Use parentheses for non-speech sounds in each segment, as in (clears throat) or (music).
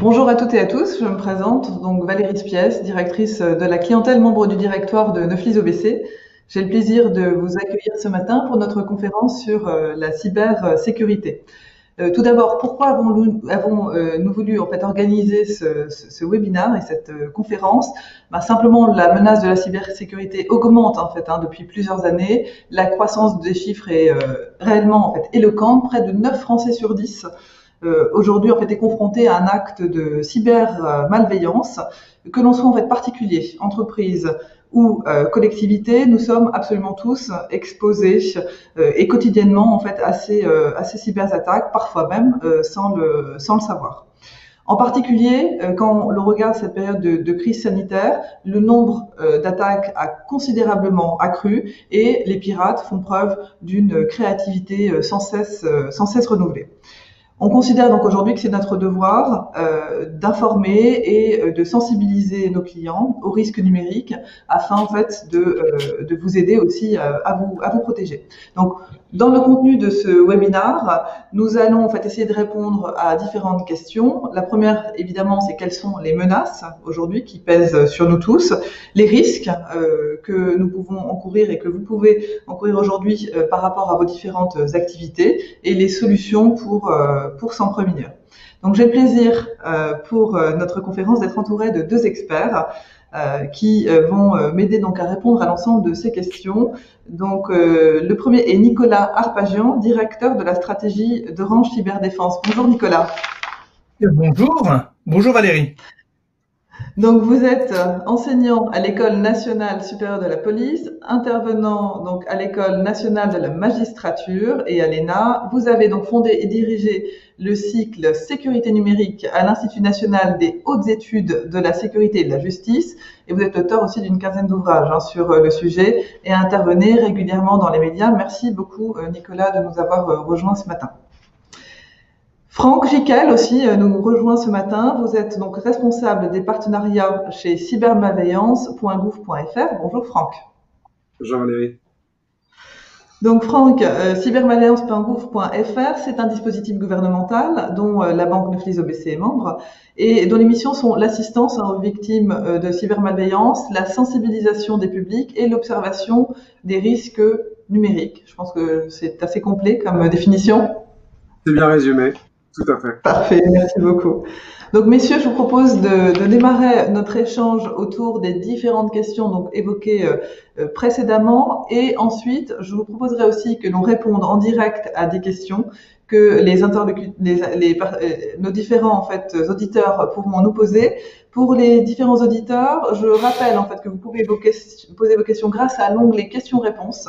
Bonjour à toutes et à tous, je me présente, donc Valérie Spiès, directrice de la clientèle, membre du directoire de Neuflis OBC. J'ai le plaisir de vous accueillir ce matin pour notre conférence sur euh, la cybersécurité. Euh, tout d'abord, pourquoi avons-nous avons, euh, voulu en fait organiser ce, ce, ce webinaire et cette conférence? Bah, Simplement, la menace de la cybersécurité augmente en fait hein, depuis plusieurs années. La croissance des chiffres est réellement en fait éloquente. Près de 9 Français sur 10 aujourd'hui en fait est confronté à un acte de cyber malveillance, que l'on soit en fait particulier, entreprise ou euh, collectivité, nous sommes absolument tous exposés euh, et quotidiennement en fait à ces, euh, cyberattaques, parfois même euh, sans, le, sans le savoir. En particulier, quand l'on regarde cette période de, de crise sanitaire, le nombre d'attaques a considérablement accru et les pirates font preuve d'une créativité sans cesse, sans cesse renouvelée. On considère donc aujourd'hui que c'est notre devoir euh, d'informer et euh, de sensibiliser nos clients aux risques numériques afin en fait de, euh, vous aider aussi à, vous, à vous protéger. Donc dans le contenu de ce webinaire, nous allons en fait essayer de répondre à différentes questions. La première, évidemment, c'est quelles sont les menaces aujourd'hui qui pèsent sur nous tous, les risques que nous pouvons encourir et que vous pouvez encourir aujourd'hui par rapport à vos différentes activités et les solutions pour, pour s'en prémunir. Donc j'ai le plaisir euh, pour euh, notre conférence d'être entouré de deux experts. Euh, qui vont m'aider donc à répondre à l'ensemble de ces questions. Donc le premier est Nicolas Arpagian, directeur de la stratégie d'Orange Cyberdéfense. Bonjour Nicolas. Bonjour. Bonjour Valérie. Donc vous êtes enseignant à l'école nationale supérieure de la police, intervenant donc à l'école nationale de la magistrature et à l'ENA. Vous avez donc fondé et dirigé le cycle sécurité numérique à l'Institut national des hautes études de la sécurité et de la justice. Et vous êtes auteur aussi d'une quinzaine d'ouvrages hein, sur le sujet et intervenez régulièrement dans les médias. Merci beaucoup Nicolas de nous avoir rejoints ce matin. Franck Jiquel aussi nous rejoint ce matin. Vous êtes donc responsable des partenariats chez cybermalveillance.gouv.fr. Bonjour Franck. Bonjour Valérie. Donc Franck, euh, cybermalveillance.gouv.fr, c'est un dispositif gouvernemental dont euh, la Banque Neuflis OBC est membre et dont les missions sont l'assistance aux victimes euh, de cybermalveillance, la sensibilisation des publics et l'observation des risques numériques. Je pense que c'est assez complet comme définition. C'est bien résumé. Tout à fait. Parfait, merci beaucoup. Donc, messieurs, je vous propose de, de, démarrer notre échange autour des différentes questions évoquées euh, précédemment, et ensuite, je vous proposerai aussi que l'on réponde en direct à des questions que les, les, les nos différents en fait auditeurs pourront nous poser. Pour les différents auditeurs, je rappelle en fait que vous pouvez vos poser vos questions grâce à l'onglet questions-réponses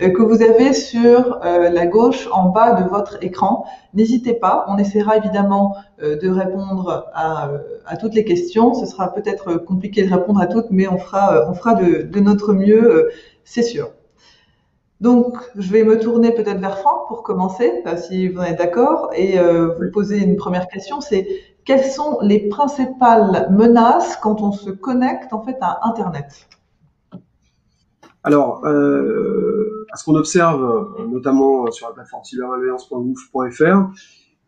euh, que vous avez sur euh, la gauche en bas de votre écran. N'hésitez pas, on essaiera évidemment euh, de répondre à, à, toutes les questions. Ce sera peut-être compliqué de répondre à toutes, mais on fera, on fera de, de notre mieux, c'est sûr. Donc, je vais me tourner peut-être vers Franck pour commencer, si vous êtes d'accord, et euh, vous poser une première question, c'est quelles sont les principales menaces quand on se connecte en fait à Internet? Alors, euh, ce qu'on observe, notamment sur la plateforme cybermalveillance.gouv.fr,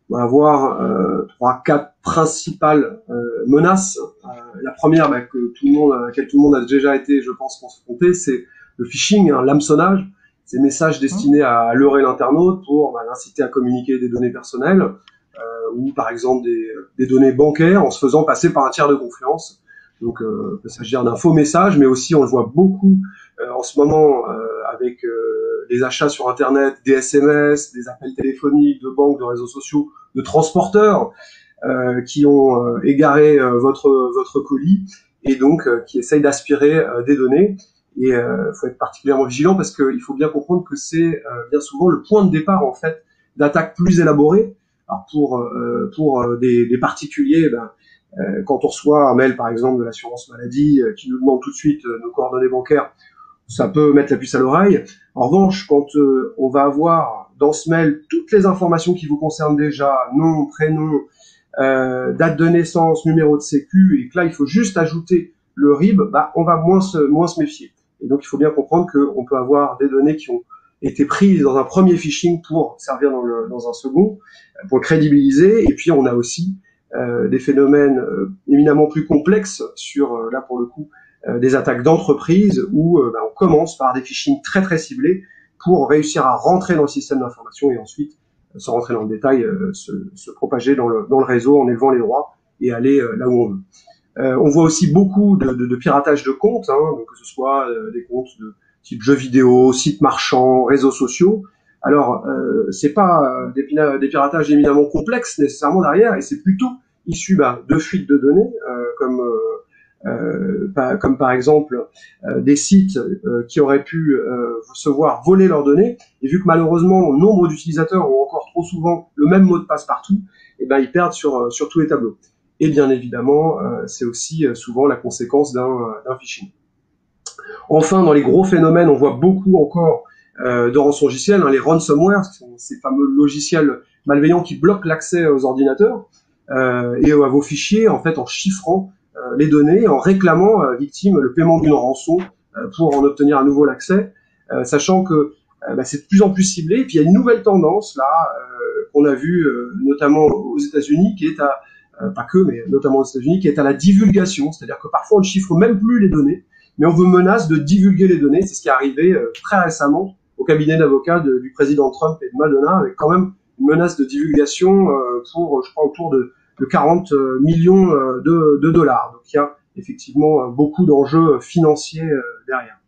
on va avoir euh, trois, quatre principales euh, menaces. Euh, la première, bah, que tout le monde, à laquelle tout le monde a déjà été, je pense, confronté, c'est le phishing, hein, l'hameçonnage. Ces messages destinés à leurrer l'internaute pour bah, l'inciter à communiquer des données personnelles ou par exemple des, des, données bancaires en se faisant passer par un tiers de confiance. Donc euh, il peut s'agir d'un faux message, mais aussi on le voit beaucoup euh, en ce moment euh, avec euh, les achats sur Internet, des SMS, des appels téléphoniques, de banques, de réseaux sociaux, de transporteurs euh, qui ont égaré votre votre colis et donc qui essayent d'aspirer des données. Et il euh, faut être particulièrement vigilant parce qu'il faut bien comprendre que c'est euh, bien souvent le point de départ en fait d'attaques plus élaborées. Alors pour euh, pour des, des particuliers, ben, quand on reçoit un mail par exemple de l'assurance maladie qui nous demande tout de suite nos coordonnées bancaires, ça peut mettre la puce à l'oreille. En revanche, quand on va avoir dans ce mail toutes les informations qui vous concernent déjà, nom, prénom, euh, date de naissance, numéro de sécu, et que là il faut juste ajouter le RIB, bah, on va moins se, moins se méfier. Et donc, il faut bien comprendre qu'on peut avoir des données qui ont été prises dans un premier phishing pour servir dans, le, dans un second, pour crédibiliser. Et puis, on a aussi des phénomènes éminemment plus complexes sur, là pour le coup, des attaques d'entreprise où ben, on commence par des phishing très très ciblés pour réussir à rentrer dans le système d'information et ensuite, sans rentrer dans le détail, se, se, propager dans le, dans le réseau en élevant les droits et aller là où on veut. Euh, on voit aussi beaucoup de, de, de piratage de comptes, hein, que ce soit euh, des comptes de type jeux vidéo, sites marchands, réseaux sociaux. Alors, euh, c'est pas euh, des, des, piratages éminemment complexes nécessairement derrière, et c'est plutôt issu bah, de fuites de données, comme comme par exemple des sites qui auraient pu se voir voler leurs données. Et vu que malheureusement nombre d'utilisateurs ont encore trop souvent le même mot de passe partout, et eh ben ils perdent sur sur tous les tableaux. Et bien évidemment, euh, c'est aussi euh, souvent la conséquence d'un phishing. Enfin, dans les gros phénomènes, on voit beaucoup encore euh, de rançongiciels, hein, les ransomware, ces fameux logiciels malveillants qui bloquent l'accès aux ordinateurs et à vos fichiers, en fait, en chiffrant les données, en réclamant à victime le paiement d'une rançon pour en obtenir à nouveau l'accès, sachant que bah, c'est de plus en plus ciblé. Et puis il y a une nouvelle tendance là qu'on a vue notamment aux États-Unis, qui est à euh, pas que, mais notamment aux États-Unis, qui est à la divulgation, c'est-à-dire que parfois on ne chiffre même plus les données, mais on vous menace de divulguer les données. C'est ce qui est arrivé euh, très récemment au cabinet d'avocats du président Trump et de Madonna, avec quand même une menace de divulgation euh, pour, je crois, autour de, de 40 millions de, dollars. Donc il y a effectivement beaucoup d'enjeux financiers derrière.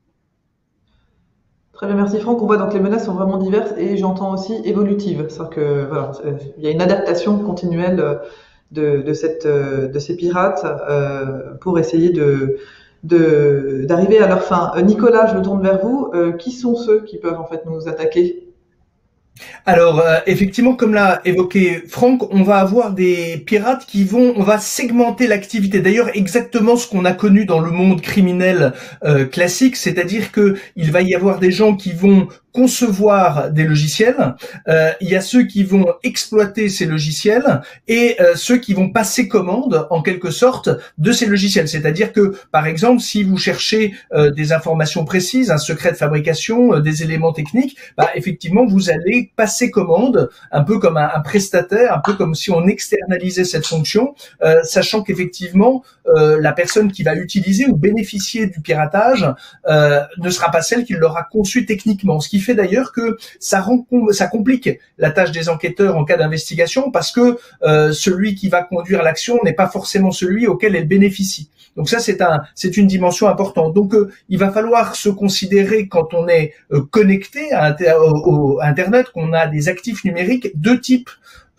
Très bien, merci Franck. On voit donc les menaces sont vraiment diverses et j'entends aussi évolutives. C'est-à-dire que voilà, il y a une adaptation continuelle de, euh, ces pirates euh, pour essayer de d'arriver à leur fin. Euh, Nicolas, je me tourne vers vous. qui sont ceux qui peuvent en fait nous attaquer? Alors euh, effectivement, comme l'a évoqué Franck, on va avoir des pirates qui vont, on va segmenter l'activité. D'ailleurs, exactement ce qu'on a connu dans le monde criminel euh, classique, c'est-à-dire que il va y avoir des gens qui vont concevoir des logiciels, euh, il y a ceux qui vont exploiter ces logiciels et ceux qui vont passer commande en quelque sorte de ces logiciels. C'est-à-dire que par exemple, si vous cherchez des informations précises, un secret de fabrication, des éléments techniques, bah, effectivement vous allez passer commande, un peu comme un, prestataire, un peu comme si on externalisait cette fonction, euh, sachant qu'effectivement euh, la personne qui va utiliser ou bénéficier du piratage euh, ne sera pas celle qui l'aura conçu techniquement. Fait d'ailleurs que ça, rend, ça complique la tâche des enquêteurs en cas d'investigation parce que celui qui va conduire l'action n'est pas forcément celui auquel elle bénéficie. Donc ça c'est un, c'est une dimension importante. Donc il va falloir se considérer quand on est connecté à, Internet, on a des actifs numériques, deux types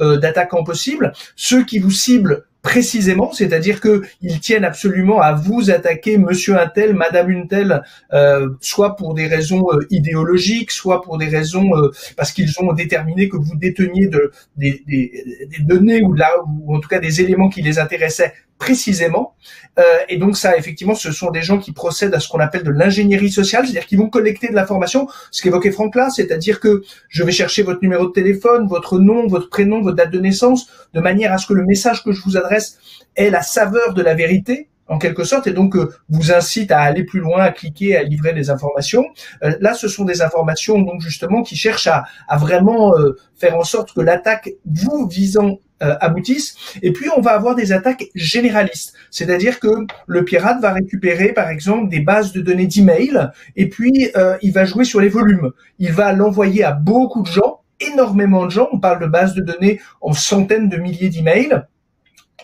euh, d'attaquants possibles. Ceux qui vous ciblent précisément, c'est-à-dire que ils tiennent absolument à vous attaquer, Monsieur un tel, Madame une telle, euh, soit pour des raisons euh, idéologiques, soit pour des raisons parce qu'ils ont déterminé que vous déteniez de, des, des, des données ou, de la, ou en tout cas des éléments qui les intéressaient précisément. Euh, et donc ça, effectivement, ce sont des gens qui procèdent à ce qu'on appelle de l'ingénierie sociale, c'est-à-dire qu'ils vont collecter de l'information, ce qu'évoquait Franck là, c'est-à-dire que je vais chercher votre numéro de téléphone, votre nom, votre prénom, votre date de naissance, de manière à ce que le message que je vous adresse ait la saveur de la vérité, en quelque sorte, et donc euh, vous incite à aller plus loin, à cliquer, à livrer des informations. Euh, là, ce sont des informations donc justement qui cherchent à, à vraiment euh, faire en sorte que l'attaque vous visant aboutisse. Et puis on va avoir des attaques généralistes, c'est-à-dire que le pirate va récupérer par exemple des bases de données d'email et puis il va jouer sur les volumes. Il va l'envoyer à beaucoup de gens énormément de gens. On parle de bases de données en centaines de milliers d'emails.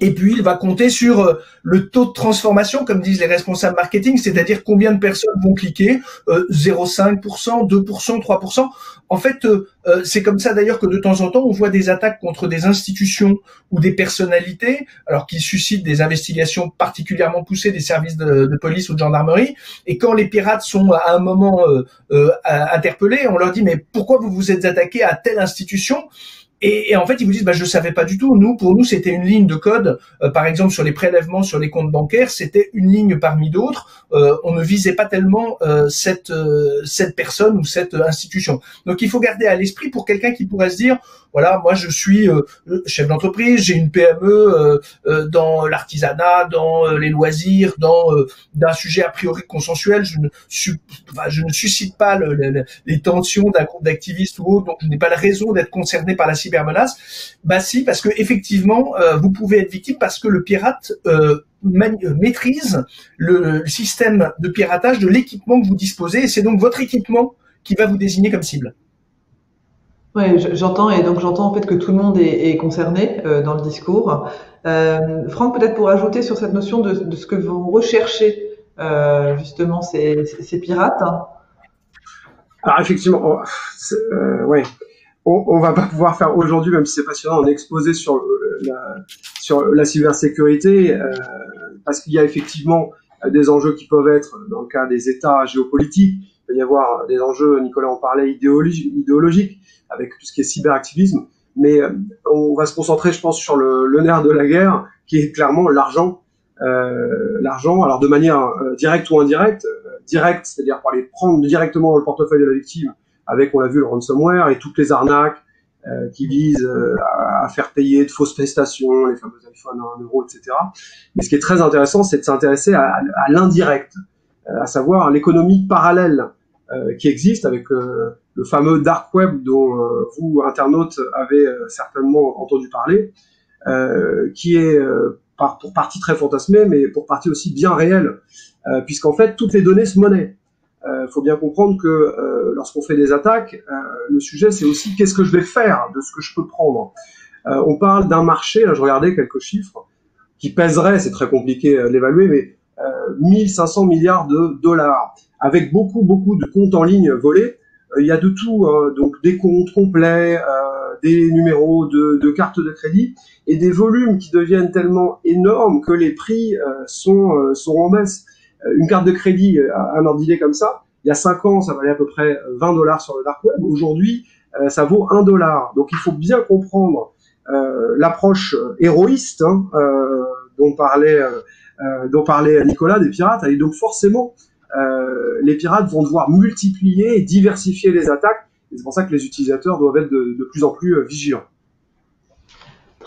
Et puis, il va compter sur euh, le taux de transformation, comme disent les responsables marketing, c'est-à-dire combien de personnes vont cliquer, 0,5%, 2%, 3%. En fait, euh, euh, c'est comme ça d'ailleurs que de temps en temps, on voit des attaques contre des institutions ou des personnalités, alors qui suscitent des investigations particulièrement poussées des services de, police ou de gendarmerie. Et quand les pirates sont à un moment interpellés, on leur dit mais pourquoi vous vous êtes attaqué à telle institution? Et, en fait, ils vous disent, bah, je savais pas du tout. Nous, pour nous, c'était une ligne de code. Euh, par exemple, sur les prélèvements sur les comptes bancaires, c'était une ligne parmi d'autres. Euh, on ne visait pas tellement euh, cette cette personne ou cette institution. Donc, il faut garder à l'esprit pour quelqu'un qui pourrait se dire, voilà, moi je suis chef d'entreprise, j'ai une PME dans l'artisanat, dans les loisirs, dans d'un sujet a priori consensuel. Je ne, suscite pas les tensions d'un groupe d'activistes ou autre, donc je n'ai pas la raison d'être concerné par la cybermenace. Bah si, parce que effectivement, vous pouvez être victime parce que le pirate euh, maîtrise le, système de piratage de l'équipement que vous disposez, et c'est donc votre équipement qui va vous désigner comme cible. Oui, j'entends, et donc j'entends en fait que tout le monde est, concerné euh, dans le discours. Euh, Franck, peut-être pour ajouter sur cette notion de, ce que vous recherchez euh, justement ces, pirates. Alors effectivement, oh, ouais, on, on, va pas pouvoir faire aujourd'hui, même si c'est passionnant, un exposé sur la, sur la cybersécurité, parce qu'il y a effectivement des enjeux qui peuvent être, dans le cas des États géopolitiques, peut y avoir des enjeux, Nicolas en parlait, idéologiques, avec tout ce qui est cyberactivisme, mais euh, on va se concentrer, je pense, sur le, le nerf de la guerre, qui est clairement l'argent. Euh, l'argent, alors de manière euh, directe ou indirecte, euh, directe, c'est-à-dire par les prendre directement le portefeuille de la victime, avec, on l'a vu, le ransomware et toutes les arnaques, euh, qui visent euh, à, faire payer de fausses prestations, les fameux iPhones à 1 euro, etc. Mais ce qui est très intéressant, c'est de s'intéresser à, à, l'indirect, à savoir l'économie parallèle qui existe avec le fameux dark web dont vous, internautes, avez certainement entendu parler, qui est pour partie très fantasmé, mais pour partie aussi bien réel, puisqu'en fait, toutes les données se monnaient. Il faut bien comprendre que lorsqu'on fait des attaques, euh, le sujet c'est aussi qu'est-ce que je vais faire de ce que je peux prendre. Euh, on parle d'un marché, là je regardais quelques chiffres, qui pèserait, c'est très compliqué à l'évaluer, mais 1500 euh, milliards de dollars, avec beaucoup beaucoup de comptes en ligne volés. Il y a de tout, hein. donc des comptes complets, des numéros de, cartes de crédit et des volumes qui deviennent tellement énormes que les prix sont, sont en baisse. Une carte de crédit, un ordre d'idée comme ça, il y a 5 ans, ça valait à peu près 20 dollars sur le dark web. Aujourd'hui, euh, ça vaut 1 dollar. Donc il faut bien comprendre euh, l'approche héroïste hein, euh, dont parlait dont parlait Nicolas des pirates. Et donc forcément, les pirates vont devoir multiplier et diversifier les attaques. c'est pour ça que les utilisateurs doivent être de, de plus en plus vigilants.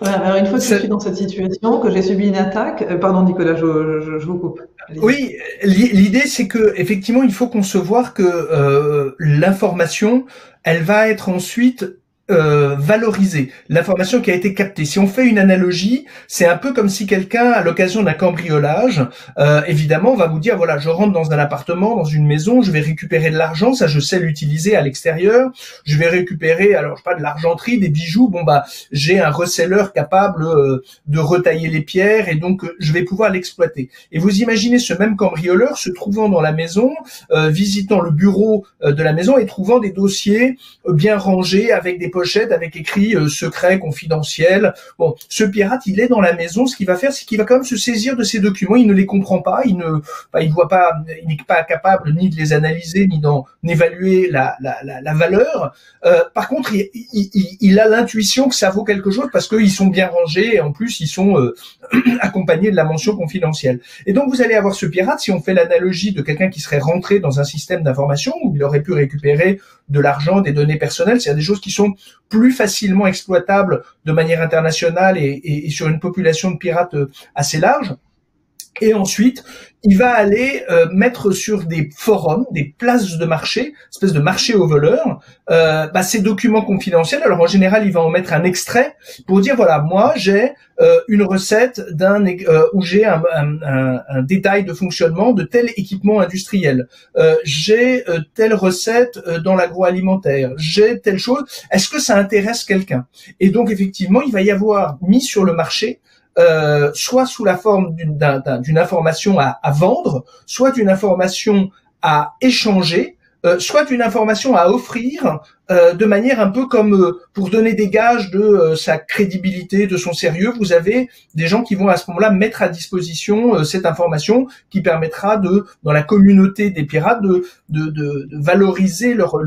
Alors, une fois que je suis dans cette situation, que j'ai subi une attaque, euh, pardon Nicolas, je, je, je vous coupe. Oui, l'idée c'est que effectivement, il faut concevoir que euh, l'information, elle va être ensuite euh, valoriser l'information qui a été captée. Si on fait une analogie, c'est un peu comme si quelqu'un, à l'occasion d'un cambriolage, euh, évidemment, va vous dire voilà, je rentre dans un appartement, dans une maison, je vais récupérer de l'argent, ça je sais l'utiliser à l'extérieur. Je vais récupérer, alors je sais pas, de l'argenterie, des bijoux. Bon bah, j'ai un receleur capable euh, de retailler les pierres et donc euh, je vais pouvoir l'exploiter. Et vous imaginez ce même cambrioleur se trouvant dans la maison, visitant le bureau de la maison et trouvant des dossiers bien rangés avec des pochette avec écrit euh, secret confidentiel. Bon, ce pirate, il est dans la maison. Ce qu'il va faire, c'est qu'il va quand même se saisir de ces documents. Il ne les comprend pas. Il ne, bah, il voit pas, il n'est pas capable ni de les analyser ni d'en évaluer la, la, la, valeur. Euh, par contre, il, il, il a l'intuition que ça vaut quelque chose parce qu'ils sont bien rangés et en plus ils sont euh, (clears throat) accompagnés de la mention confidentielle. Et donc vous allez avoir ce pirate. Si on fait l'analogie de quelqu'un qui serait rentré dans un système d'information où il aurait pu récupérer de l'argent, des données personnelles, c'est des choses qui sont plus facilement exploitable de manière internationale et, sur une population de pirates euh, assez large. Et ensuite, il va aller euh, mettre sur des forums, des places de marché, espèce de marché aux voleurs, euh, bah, ces documents confidentiels. Alors en général, il va en mettre un extrait pour dire voilà, moi j'ai euh, une recette d'un euh, où j'ai un, un, un, détail de fonctionnement de tel équipement industriel. j'ai telle recette dans l'agroalimentaire. J'ai telle chose. Est-ce que ça intéresse quelqu'un? Et donc effectivement, il va y avoir mis sur le marché euh, soit sous la forme d'une information à, vendre, soit d'une information à échanger, euh, soit d'une information à offrir euh, de manière un peu comme pour donner des gages de sa crédibilité, de son sérieux. Vous avez des gens qui vont à ce moment-là mettre à disposition cette information qui permettra de, dans la communauté des pirates, de, valoriser leur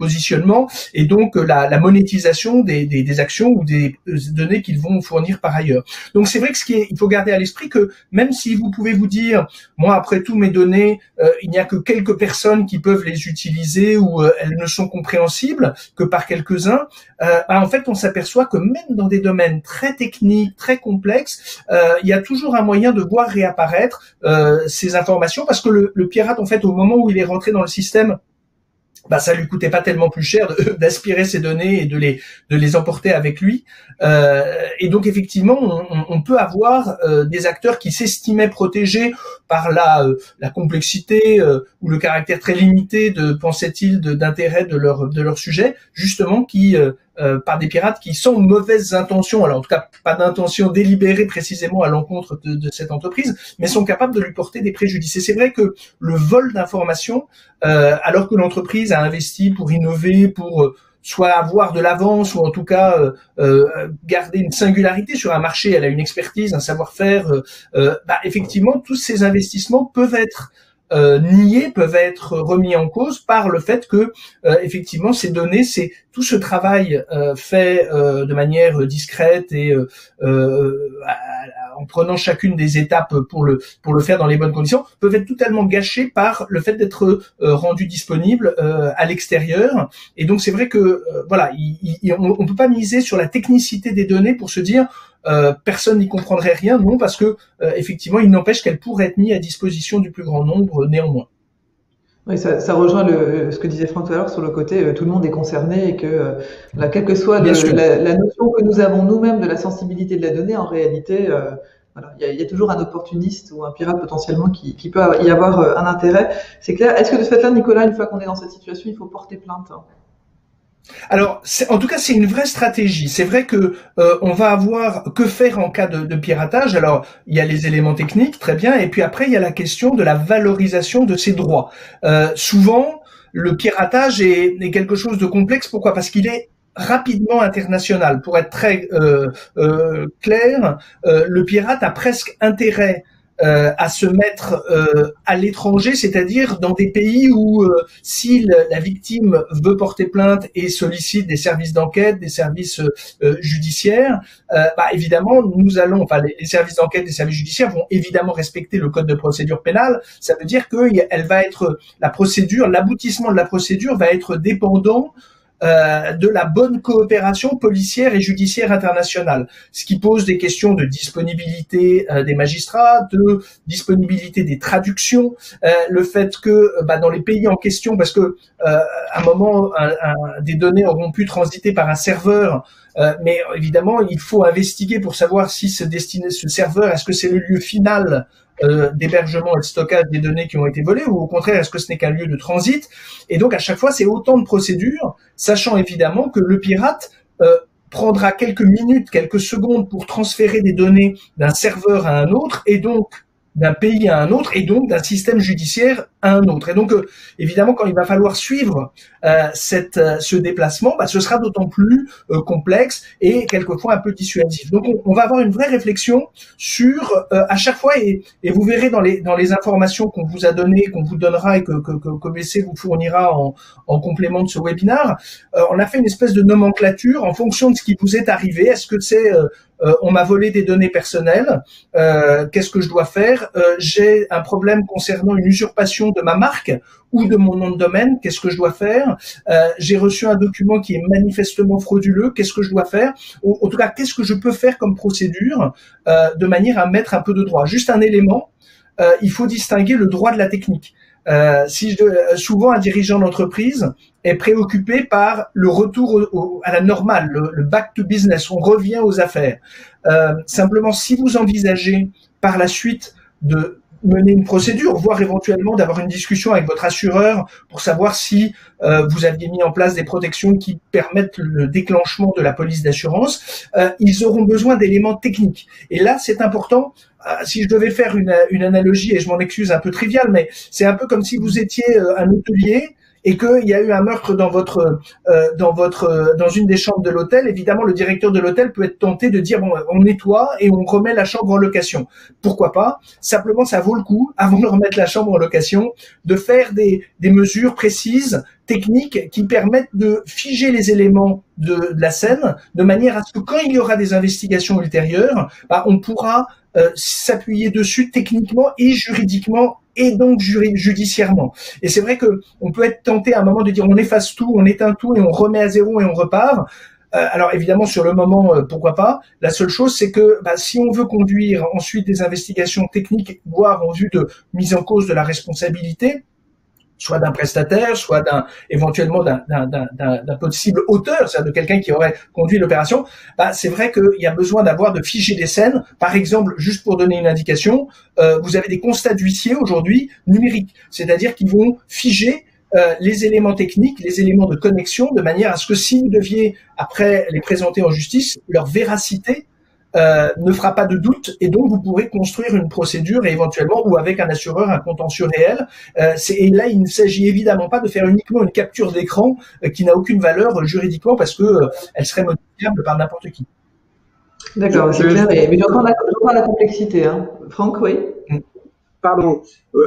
positionnement et donc la, la monétisation des, des, des, actions ou des données qu'ils vont fournir par ailleurs. Donc c'est vrai que ce qui est, il faut garder à l'esprit que même si vous pouvez vous dire, moi après tout mes données, il n'y a que quelques personnes qui peuvent les utiliser ou elles ne sont compréhensibles que par quelques-uns, bah, en fait on s'aperçoit que même dans des domaines très techniques, très complexes, il y a toujours un moyen de voir réapparaître ces informations parce que le, le pirate en fait au moment où il est rentré dans le système, bah, ça lui coûtait pas tellement plus cher (laughs) d'aspirer ces données et de les de les emporter avec lui. Euh, et donc effectivement, on, peut avoir euh, des acteurs qui s'estimaient protégés par la euh, la complexité euh, ou le caractère très limité de pensait-il d'intérêt de, leur de leur sujet, justement qui euh, par des pirates qui sont mauvaises intentions, alors en tout cas pas d'intention délibérée précisément à l'encontre de, cette entreprise, mais sont capables de lui porter des préjudices. Et c'est vrai que le vol d'informations, euh, alors que l'entreprise a investi pour innover, pour euh, soit avoir de l'avance ou en tout cas garder une singularité sur un marché, elle a une expertise, un savoir-faire, bah, effectivement tous ces investissements peuvent être euh, niés peuvent être remis en cause par le fait que euh, effectivement ces données, c'est tout ce travail euh, fait euh, de manière discrète et en prenant chacune des étapes pour le pour le faire dans les bonnes conditions, peuvent être totalement gâchés par le fait d'être rendu disponible à l'extérieur. Et donc c'est vrai que voilà, on, on peut pas miser sur la technicité des données pour se dire euh, personne n'y comprendrait rien, non, parce que euh, effectivement, il n'empêche qu'elle pourrait être mise à disposition du plus grand nombre néanmoins. Oui, ça, ça rejoint le, ce que disait Franck tout à l'heure sur le côté euh, tout le monde est concerné et que là, quelle que soit la, la, notion que nous avons nous-mêmes de la sensibilité de la donnée, en réalité, voilà, il, y a, il y, a, toujours un opportuniste ou un pirate potentiellement qui, qui peut y avoir un intérêt. C'est clair. Est-ce que de ce fait-là, Nicolas, une fois qu'on est dans cette situation, il faut porter plainte hein? Alors, en tout cas, c'est une vraie stratégie. C'est vrai que euh, on va avoir que faire en cas de, de, piratage. Alors, il y a les éléments techniques, très bien, et puis après, il y a la question de la valorisation de ces droits. Euh, souvent, le piratage est, est, quelque chose de complexe. Pourquoi? Parce qu'il est rapidement international. Pour être très euh, euh clair, euh, le pirate a presque intérêt euh, à se mettre euh, à l'étranger, c'est-à-dire dans des pays où euh, si la victime veut porter plainte et sollicite des services d'enquête, des services judiciaires, bah, évidemment nous allons, enfin les, services d'enquête, des services judiciaires vont évidemment respecter le code de procédure pénale. Ça veut dire que elle va être la procédure, l'aboutissement de la procédure va être dépendant euh, de la bonne coopération policière et judiciaire internationale, ce qui pose des questions de disponibilité euh, des magistrats, de disponibilité des traductions, euh, le fait que bah, dans les pays en question, parce que à un moment, des données auront pu transiter par un serveur mais évidemment, il faut investiguer pour savoir si ce, destiné, ce serveur, est-ce que c'est le lieu final euh, d'hébergement et de stockage des données qui ont été volées, ou au contraire, est-ce que ce n'est qu'un lieu de transit? Et donc, à chaque fois, c'est autant de procédures, sachant évidemment que le pirate euh, prendra quelques minutes, quelques secondes pour transférer des données d'un serveur à un autre, et donc d'un pays à un autre et donc d'un système judiciaire à un autre. Et donc, euh, évidemment, quand il va falloir suivre euh, cette, euh, ce déplacement, bah, ce sera d'autant plus complexe et quelquefois un peu dissuasif. Donc, on, va avoir une vraie réflexion sur à chaque fois, et, et, vous verrez dans les, dans les informations qu'on vous a données, qu'on vous donnera et que, que, que vous fournira en, en complément de ce webinaire, on a fait une espèce de nomenclature en fonction de ce qui vous est arrivé. Est-ce que c'est euh, on m'a volé des données personnelles, euh, qu'est-ce que je dois faire? Euh, J'ai un problème concernant une usurpation de ma marque ou de mon nom de domaine, qu'est-ce que je dois faire? J'ai reçu un document qui est manifestement frauduleux, qu'est-ce que je dois faire? En tout cas, qu'est-ce que je peux faire comme procédure de manière à mettre un peu de droit? Juste un élément, il faut distinguer le droit de la technique. Euh, si je, souvent un dirigeant d'entreprise est préoccupé par le retour à la normale, le, back to business, on revient aux affaires. Euh, simplement, si vous envisagez par la suite de mener une procédure, voire éventuellement d'avoir une discussion avec votre assureur pour savoir si euh, vous aviez mis en place des protections qui permettent le déclenchement de la police d'assurance, euh, ils auront besoin d'éléments techniques. Et là, c'est important. Euh, si je devais faire une, une, analogie, et je m'en excuse un peu trivial, mais c'est un peu comme si vous étiez un hôtelier et qu'il y a eu un meurtre dans votre euh, dans votre euh, dans une des chambres de l'hôtel, évidemment le directeur de l'hôtel peut être tenté de dire bon on nettoie et on remet la chambre en location. Pourquoi pas? Simplement ça vaut le coup (laughs) avant de remettre la chambre en location de faire des des mesures précises techniques qui permettent de figer les éléments de, la scène de manière à ce que quand il y aura des investigations ultérieures, bah, on pourra euh, s'appuyer dessus techniquement et juridiquement et donc judiciairement. Et c'est vrai que on peut être tenté à un moment de dire on efface tout, on éteint tout et on remet à zéro et on repart. Euh, alors évidemment sur le moment euh, pourquoi pas. La seule chose c'est que bah, si on veut conduire ensuite des investigations techniques, voire en vue de mise en cause de la responsabilité, soit d'un prestataire, soit d'un éventuellement d'un possible auteur, c'est-à-dire de quelqu'un qui aurait conduit l'opération, bah, c'est vrai qu'il y a besoin d'avoir de figer des scènes. Par exemple, juste pour donner une indication, euh, vous avez des constats d'huissier aujourd'hui numériques, c'est-à-dire qu'ils vont figer euh, les éléments techniques, les éléments de connexion, de manière à ce que si vous deviez après les présenter en justice, leur véracité euh, ne fera pas de doute et donc vous pourrez construire une procédure et éventuellement ou avec un assureur un contentieux réel. Euh, et là, il ne s'agit évidemment pas de faire uniquement une capture d'écran euh, qui n'a aucune valeur juridiquement parce que euh, elle serait modifiable par n'importe qui. D'accord, c'est clair. Mais j'entends la, la, complexité. Hein. Franck, oui. Mm. Pardon.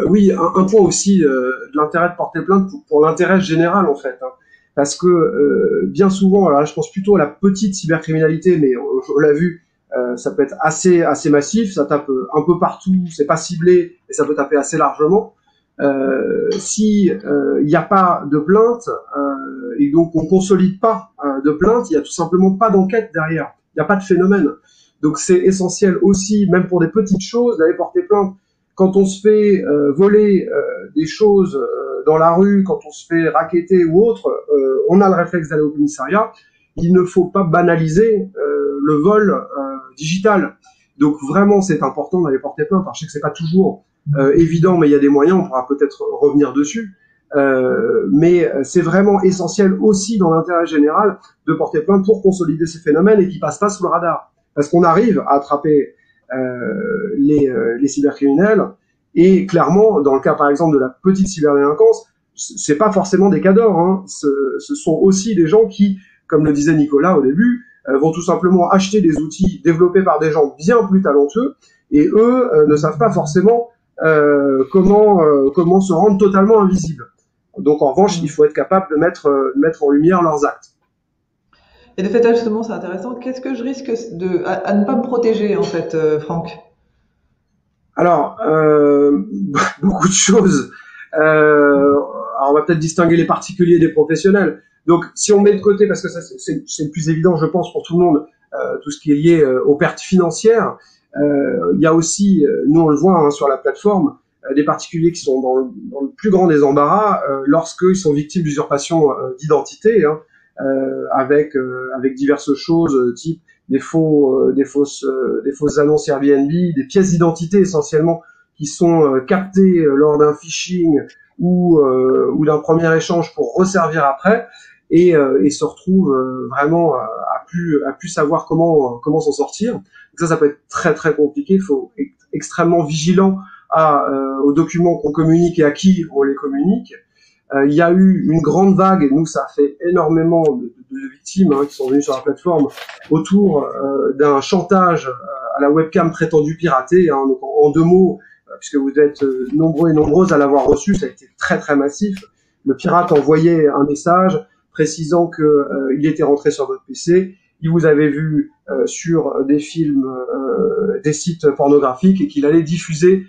oui, un, point aussi de l'intérêt de porter plainte pour, pour l'intérêt général en fait. Hein parce que bien souvent, alors là, je pense plutôt à la petite cybercriminalité, mais on, on l'a vu, euh, ça peut être assez assez massif, ça tape un peu partout, c'est pas ciblé et ça peut taper assez largement. Euh, si il euh, n'y a pas de plainte euh, et donc on consolide pas de plainte, il y a tout simplement pas d'enquête derrière, il n'y a pas de phénomène. Donc c'est essentiel aussi, même pour des petites choses, d'aller porter plainte. Quand on se fait voler des choses dans la rue, quand on se fait raqueter ou autre, on a le réflexe d'aller au commissariat. Il ne faut pas banaliser le vol digital. Donc vraiment, c'est important d'aller porter plainte. Alors, je sais que c'est pas toujours euh, évident, mais il y a des moyens. On pourra peut-être revenir dessus. Euh, mais c'est vraiment essentiel aussi dans l'intérêt général de porter plainte pour consolider ces phénomènes et qui passent pas sous le radar. Parce qu'on arrive à attraper euh, les, euh, les cybercriminels et clairement, dans le cas par exemple de la petite cyberdélinquance, c'est pas forcément des cadors. Hein. Ce, ce sont aussi des gens qui, comme le disait Nicolas au début, euh, vont tout simplement acheter des outils développés par des gens bien plus talentueux et eux euh, ne savent pas forcément euh, comment comment se rendre totalement invisibles. Donc en revanche, il faut être capable de mettre de mettre en lumière leurs actes. Et de fait, justement, c'est intéressant. Qu'est-ce que je risque de à, ne pas me protéger en fait, Franck? Alors euh, (laughs) beaucoup de choses. Euh, alors on va peut-être distinguer les particuliers des professionnels. Donc, si on met de côté, parce que c'est le plus évident, je pense, pour tout le monde, euh, tout ce qui est lié euh, aux pertes financières, euh, il y a aussi, euh, nous on le voit hein, sur la plateforme, des particuliers qui sont dans le, dans le plus grand des embarras lorsqu'ils sont victimes d'usurpation d'identité, hein, avec avec diverses choses, type des faux, des fausses, des fausses annonces Airbnb, des pièces d'identité essentiellement qui sont captées lors d'un phishing ou, ou d'un premier échange pour resservir après et, euh, et se retrouve euh, vraiment à, plus à plus savoir comment comment s'en sortir. Ça, ça peut être très très compliqué. Il faut être extrêmement vigilant à, euh, aux documents qu'on communique et à qui on les communique. il y a eu une grande vague, nous ça a fait énormément de, de victimes hein, qui sont venues sur la plateforme autour d'un chantage à la webcam prétendue piratée. Hein, donc en, deux mots, puisque vous êtes nombreux et nombreuses à l'avoir reçu, ça a été très très massif. Le pirate envoyait un message précisant que euh, il était rentré sur votre PC, il vous avait vu euh, sur des films, euh, des sites pornographiques et qu'il allait diffuser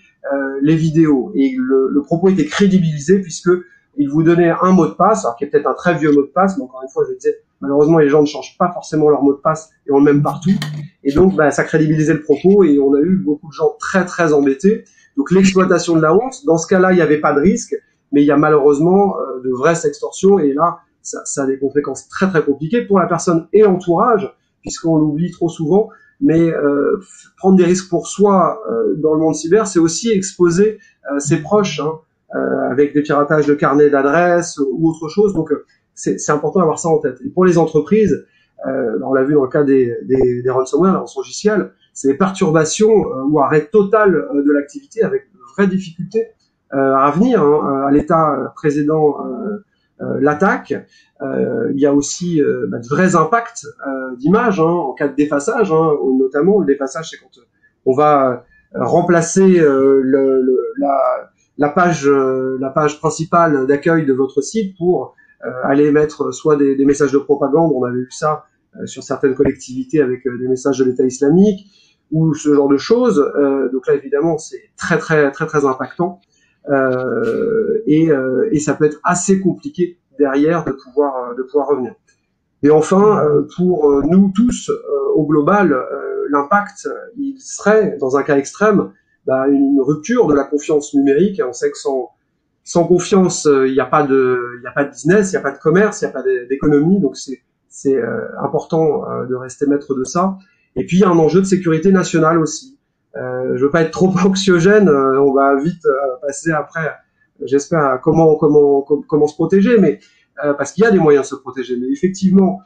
les vidéos. Et le, le, propos était crédibilisé puisque il vous donnait un mot de passe, alors qui est peut-être un très vieux mot de passe, mais encore une fois, je disais, malheureusement, les gens ne changent pas forcément leur mot de passe et on le même partout. Et donc, bah, ça crédibilisait le propos et on a eu beaucoup de gens très très embêtés. Donc, l'exploitation de la honte, dans ce cas-là, il n'y avait pas de risque, mais il y a malheureusement de vraies sextorsions et là, ça, ça, a des conséquences très très compliquées pour la personne et l'entourage, puisqu'on l'oublie trop souvent. Mais euh, prendre des risques pour soi euh, dans le monde cyber, c'est aussi exposer euh, ses proches, hein, euh, avec des piratages de carnets d'adresses ou autre chose. Donc c'est important d'avoir ça en tête. Et pour les entreprises, on l'a vu dans le cas des, des, des ransomware, dans logiciel, c'est des perturbations ou arrêt total de l'activité avec de vraies difficultés à venir. Hein, à l'état précédent l'attaque. il y a aussi bah, de vrais impacts d'image hein, en cas de défaçage, hein, notamment le défaçage, c'est quand on va remplacer le, la, la, page, la page principale d'accueil de votre site pour aller mettre soit des, des, messages de propagande, on avait vu ça sur certaines collectivités avec des messages de l'État islamique, ou ce genre de choses. Euh, donc là, évidemment, c'est très très très très impactant euh, et, euh, et ça peut être assez compliqué derrière de pouvoir de pouvoir revenir. Et enfin, pour nous tous, au global, l'impact, il serait, dans un cas extrême, bah, une rupture de la confiance numérique. on sait que sans, sans confiance, il n'y a pas de, n'y a pas de business, il n'y a pas de commerce, il n'y a pas d'économie. Donc c'est, c'est important de rester maître de ça. Et puis il y a un enjeu de sécurité nationale aussi. Euh, je veux pas être trop (laughs) anxiogène, euh, on va vite euh, passer après, j'espère, à comment comment comment se protéger, mais euh, parce qu'il y a des moyens de se protéger. Mais effectivement,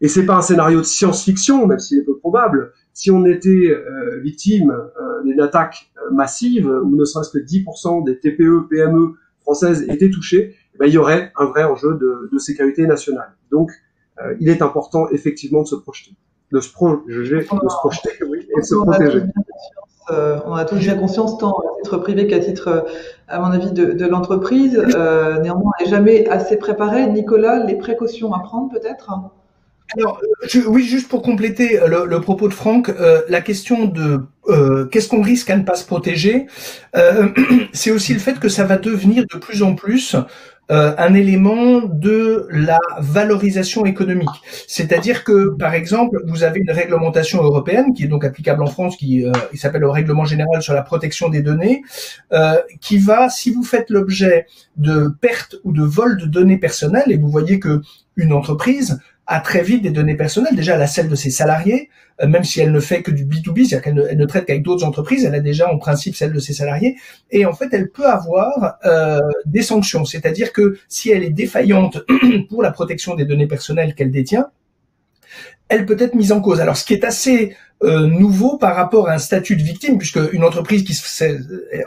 et c'est pas un scénario de science-fiction, même s'il est peu probable. Si on était victime d'une attaque massive, ou ne serait-ce que 10% des TPE, PME françaises étaient touchées, eh ben, il y aurait un vrai enjeu de, de sécurité nationale. Donc, il est important effectivement de se projeter de se projeter, de se projeter (laughs) oui, et de se protéger. Euh, on a tous bien conscience, tant à titre privé qu'à titre, euh, à mon avis, de, l'entreprise. Euh, néanmoins, on n'est jamais assez préparé. Nicolas, les précautions à prendre peut-être? Alors, oui, juste pour compléter le, propos de Franck, euh, la question de euh, qu'est-ce qu'on risque à ne pas se protéger, euh, (clears throat) c'est aussi le fait que ça va devenir de plus en plus euh, un élément de la valorisation économique. C'est-à-dire que, par exemple, vous avez une réglementation européenne qui est donc applicable en France, qui euh, s'appelle le règlement général sur la protection des données, euh, qui va, si vous faites l'objet de perte ou de vol de données personnelles, et vous voyez que une entreprise a très vite des données personnelles, déjà la celle de ses salariés, euh, même si elle ne fait que du B2B, c'est-à-dire qu'elle ne, traite qu'avec d'autres entreprises, elle a déjà en principe celle de ses salariés, et en fait elle peut avoir euh, des sanctions, c'est-à-dire que si elle est défaillante (clears throat) pour la protection des données personnelles qu'elle détient, elle peut être mise en cause. Alors, ce qui est assez euh, nouveau par rapport à un statut de victime, puisque une entreprise qui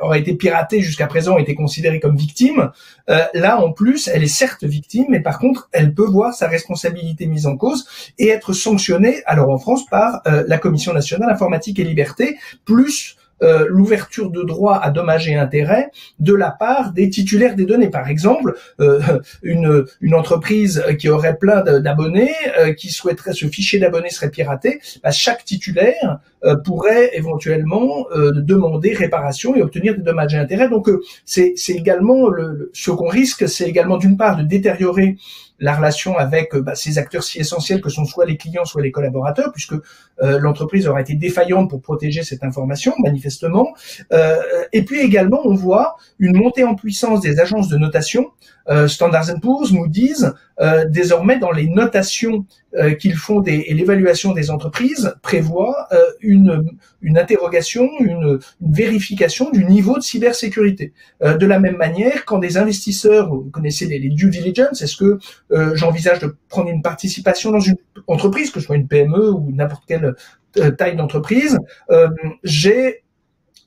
aurait été piratée jusqu'à présent était considérée comme victime. Euh, là, en plus, elle est certes victime, mais par contre, elle peut voir sa responsabilité mise en cause et être sanctionnée, alors en France, par euh, la Commission nationale informatique et liberté, plus euh, l'ouverture de droits à dommages et intérêts de la part des titulaires des données. Par exemple, euh, (laughs) une, une entreprise qui aurait plein d'abonnés, euh, qui souhaiterait ce fichier d'abonnés serait piraté, bah, chaque titulaire pourrait éventuellement demander réparation et obtenir des dommages et intérêts. Donc c'est également le, ce qu'on risque, c'est également d'une part de détériorer la relation avec euh, bah, ces acteurs si essentiels que sont soit les clients, soit les collaborateurs, puisque euh, l'entreprise aura été défaillante pour protéger cette information, manifestement. Euh, et puis également, on voit une montée en puissance des agences de notation, Standards Poor's, Moody's, désormais dans les notations qu'ils font des, et l'évaluation des entreprises prévoit une, une interrogation, une, une, vérification du niveau de cybersécurité. de la même manière, quand des investisseurs, vous connaissez les, due diligence, est-ce que euh, j'envisage de prendre une participation dans une entreprise, que ce soit une PME ou n'importe quelle euh, taille d'entreprise, euh, j'ai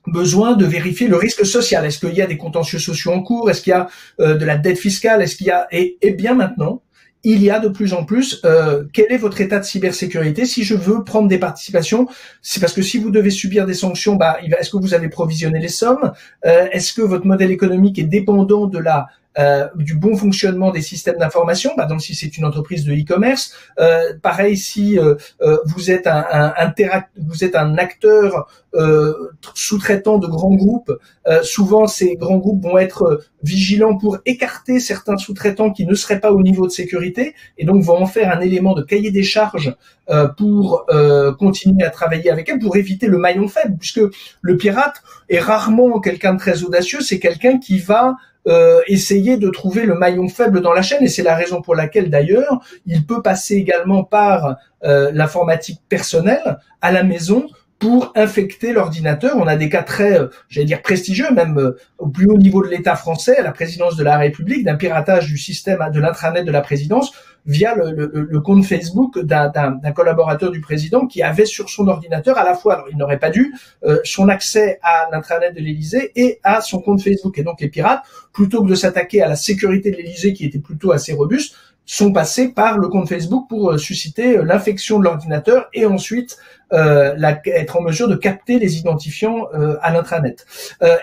besoin de vérifier le risque social. Est-ce qu'il y a des contentieux sociaux en cours? Est-ce qu'il y a de la dette fiscale? Est-ce qu'il y a et, bien maintenant, il y a de plus en plus euh, quel est votre état de cybersécurité si je veux prendre des participations? C'est parce que si vous devez subir des sanctions bah est-ce que vous avez provisionné les sommes? Est-ce que votre modèle économique est dépendant de la euh, du bon fonctionnement des systèmes d'information, par exemple si c'est une entreprise de e-commerce. Euh, pareil si euh, euh vous êtes un, un, vous êtes un acteur euh, sous-traitant de grands groupes, euh, souvent ces grands groupes vont être vigilants pour écarter certains sous-traitants qui ne seraient pas au niveau de sécurité et donc vont en faire un élément de cahier des charges pour continuer à travailler avec elles, pour éviter le maillon faible, puisque le pirate est rarement quelqu'un de très audacieux, c'est quelqu'un qui va euh, essayer de trouver le maillon faible dans la chaîne. Et c'est la raison pour laquelle d'ailleurs il peut passer également par euh, l'informatique personnelle à la maison pour infecter l'ordinateur. On a des cas très, euh, j'allais dire prestigieux, même euh, au plus haut niveau de l'État français, à la présidence de la République, d'un piratage du système de l'intranet de la présidence via le, compte Facebook d'un collaborateur du président qui avait sur son ordinateur à la fois, alors il n'aurait pas dû, euh, son accès à l'intranet de l'Élysée et à son compte Facebook. Et donc les pirates, plutôt que de s'attaquer à la sécurité de l'Élysée qui était plutôt assez robuste, sont passés par le compte Facebook pour euh, susciter euh, l'infection de l'ordinateur et ensuite euh, être en mesure de capter les identifiants à l'intranet.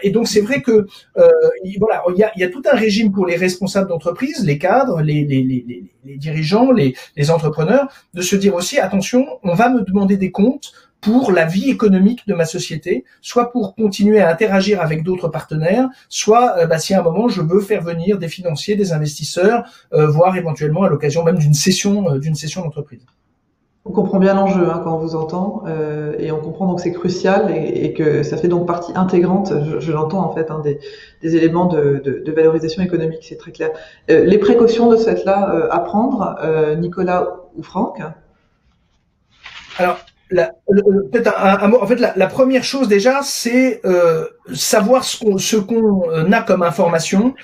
Et donc c'est vrai que voilà, il y a, tout un régime pour les responsables d'entreprise, les cadres, les, les, les, les dirigeants, les entrepreneurs, de se dire aussi attention, on va me demander des comptes pour la vie économique de ma société, soit pour continuer à interagir avec d'autres partenaires, soit bah, si à un moment je veux faire venir des financiers, des investisseurs, voire éventuellement à l'occasion même d'une session d'une session d'entreprise. On comprend bien l'enjeu hein, quand on vous entend euh, et on comprend donc que c'est crucial et, que ça fait donc partie intégrante, je, l'entends en fait, hein, des, éléments de, valorisation économique, c'est très clair. Euh, les précautions de cette là euh, à prendre, Nicolas ou Franck? Alors, peut-être un, mot. En fait, la, première chose déjà, c'est savoir ce qu'on ce qu'on a comme information,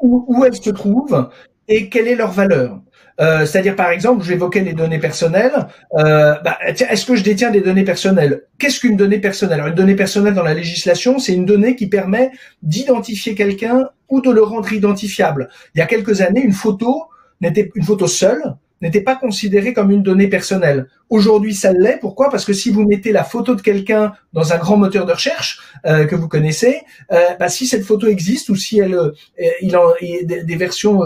où, où elle se trouve et quelle est leur valeur. Euh, c'est-à-dire, par exemple, j'évoquais les données personnelles. Euh, bah, est-ce que je détiens des données personnelles? Qu'est-ce qu'une donnée personnelle? Alors, Une donnée personnelle dans la législation, c'est une donnée qui permet d'identifier quelqu'un ou de le rendre identifiable. Il y a quelques années, une photo n'était une photo seule n'était pas considéré comme une donnée personnelle. Aujourd'hui, ça l'est. Pourquoi? Parce que si vous mettez la photo de quelqu'un dans un grand moteur de recherche euh, que vous connaissez, euh, bah, si cette photo existe ou si elle, euh, il en, des, des, versions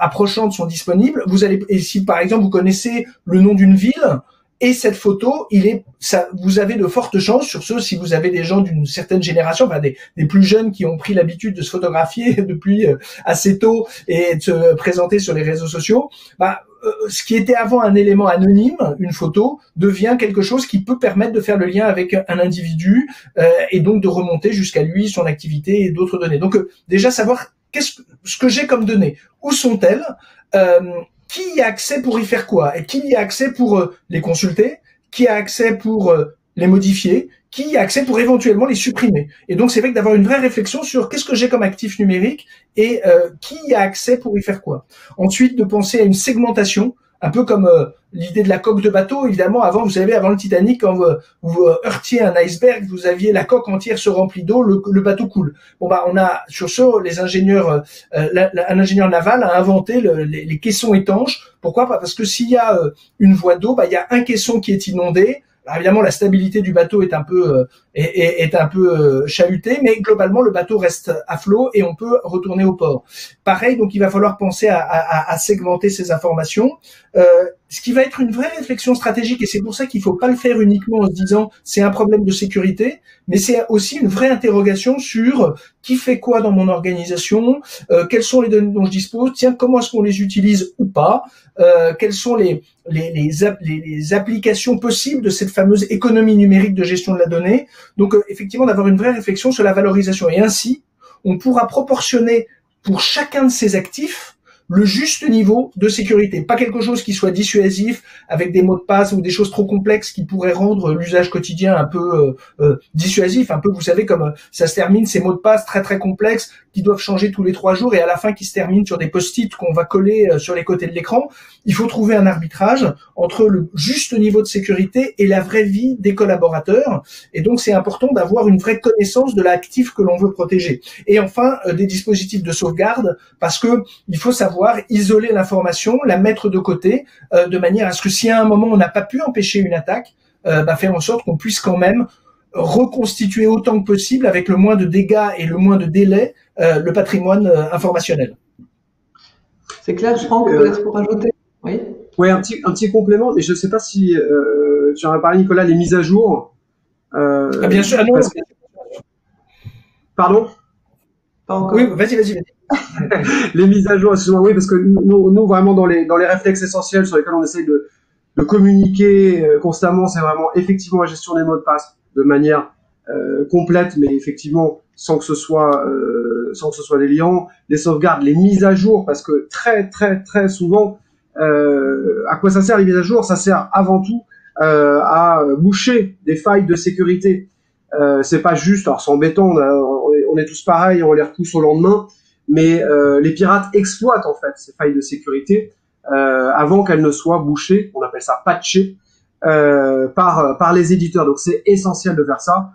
approchantes sont disponibles, vous allez et si par exemple vous connaissez le nom d'une ville, et cette photo, il est, ça, vous avez de fortes chances sur ce, si vous avez des gens d'une certaine génération, enfin des, des, plus jeunes qui ont pris l'habitude de se photographier (laughs) depuis euh, assez tôt et de se présenter sur les réseaux sociaux, bah, euh, ce qui était avant un élément anonyme, une photo, devient quelque chose qui peut permettre de faire le lien avec un individu euh, et donc de remonter jusqu'à lui, son activité et d'autres données. Donc déjà savoir qu'est-ce ce que j'ai comme données, où sont-elles? Qui y a accès pour y faire quoi? Et qui y a accès pour euh, les consulter? Qui a accès pour euh, les modifier? Qui a accès pour éventuellement les supprimer Et donc c'est vrai d'avoir une vraie réflexion sur qu'est-ce que j'ai comme actif numérique et euh, qui a accès pour y faire quoi. Ensuite de penser à une segmentation un peu comme euh, l'idée de la coque de bateau. Évidemment, avant, vous savez, avant le Titanic, quand vous, heurtiez un iceberg, vous aviez la coque entière se remplit d'eau, le, bateau coule. Bon bah, on a sur ce, les ingénieurs, euh, un ingénieur naval a inventé les, caissons étanches. Pourquoi Parce que s'il y a euh, une voie d'eau, bah, il y a un caisson qui est inondé. Évidemment, la stabilité du bateau est un peu est, est, un peu euh, chahuté, mais globalement le bateau reste à flot et on peut retourner au port. Pareil, donc il va falloir penser à, à, à segmenter ces informations. Euh, ce qui va être une vraie réflexion stratégique, et c'est pour ça qu'il faut pas le faire uniquement en se disant c'est un problème de sécurité, mais c'est aussi une vraie interrogation sur qui fait quoi dans mon organisation, euh, quelles sont les données dont je dispose, tiens comment est-ce qu'on les utilise ou pas, euh, quelles sont les les, les, les, applications possibles de cette fameuse économie numérique de gestion de la donnée? Donc euh, effectivement d'avoir une vraie réflexion sur la valorisation. Et ainsi, on pourra proportionner pour chacun de ces actifs le juste niveau de sécurité, pas quelque chose qui soit dissuasif avec des mots de passe ou des choses trop complexes qui pourraient rendre l'usage quotidien un peu euh, euh, dissuasif, un peu vous savez comme ça se termine ces mots de passe très très complexes qui doivent changer tous les trois jours et à la fin qui se terminent sur des post-it qu'on va coller sur les côtés de l'écran. Il faut trouver un arbitrage entre le juste niveau de sécurité et la vraie vie des collaborateurs et donc c'est important d'avoir une vraie connaissance de l'actif que l'on veut protéger. Et enfin des dispositifs de sauvegarde parce que il faut savoir isoler l'information, la mettre de côté, euh, de manière à ce que si à un moment on n'a pas pu empêcher une attaque, euh, bah, faire en sorte qu'on puisse quand même reconstituer autant que possible, avec le moins de dégâts et le moins de délais, euh, le patrimoine informationnel. C'est clair, je prends que pour ajouter. Oui. Oui, un petit, un petit complément, mais je ne sais pas si tu en as parlé, Nicolas, les mises à jour. Ah, bien sûr, ah Pardon? Oui, vas-y, vas-y. Vas les mises à jour, excusez-moi, oui, parce que nous, nous, vraiment, dans les, dans les réflexes essentiels sur lesquels on essaye de, de communiquer euh, constamment, c'est vraiment effectivement la gestion des mots de passe de manière euh, complète, mais effectivement sans que ce soit euh, sans que ce soit des liens, les sauvegardes, les mises à jour, parce que très très très souvent, euh, à quoi ça sert les mises à jour? Ça sert avant tout à boucher des failles de sécurité. Euh, c'est pas juste, alors c'est embêtant, on, est, tous pareils, on les repousse au lendemain, mais les pirates exploitent en fait ces failles de sécurité avant qu'elles ne soient bouchées, on appelle ça patchées, par, par les éditeurs. Donc c'est essentiel de faire ça,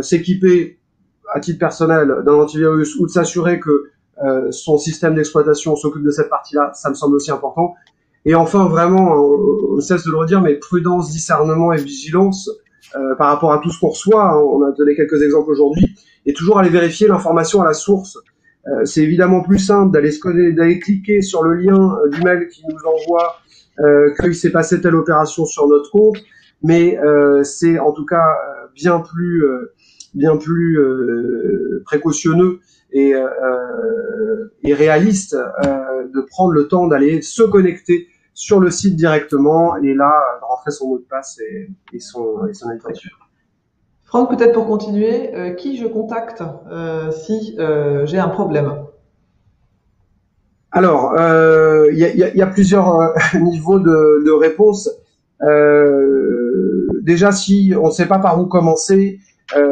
s'équiper à titre personnel d'un antivirus ou de s'assurer que euh, son système d'exploitation s'occupe de cette partie-là, ça me semble aussi important. Et enfin, vraiment, on, cesse de le redire, mais prudence, discernement et vigilance euh, par rapport à tout ce qu'on reçoit. Hein, on a donné quelques exemples aujourd'hui, et toujours aller vérifier l'information à la source. Euh, c'est évidemment plus simple d'aller d'aller cliquer sur le lien du mail qui nous envoie qu'il s'est passé telle opération sur notre compte, mais c'est en tout cas bien plus bien plus précautionneux et, euh, et réaliste euh, de prendre le temps d'aller se connecter sur le site directement et là de rentrer son mot de passe et, et son, et son. Franck, peut-être pour continuer, euh, qui je contacte euh, si euh, j'ai un problème? Alors, il y a, plusieurs (laughs) niveaux de, réponse. déjà, si on ne sait pas par où commencer, la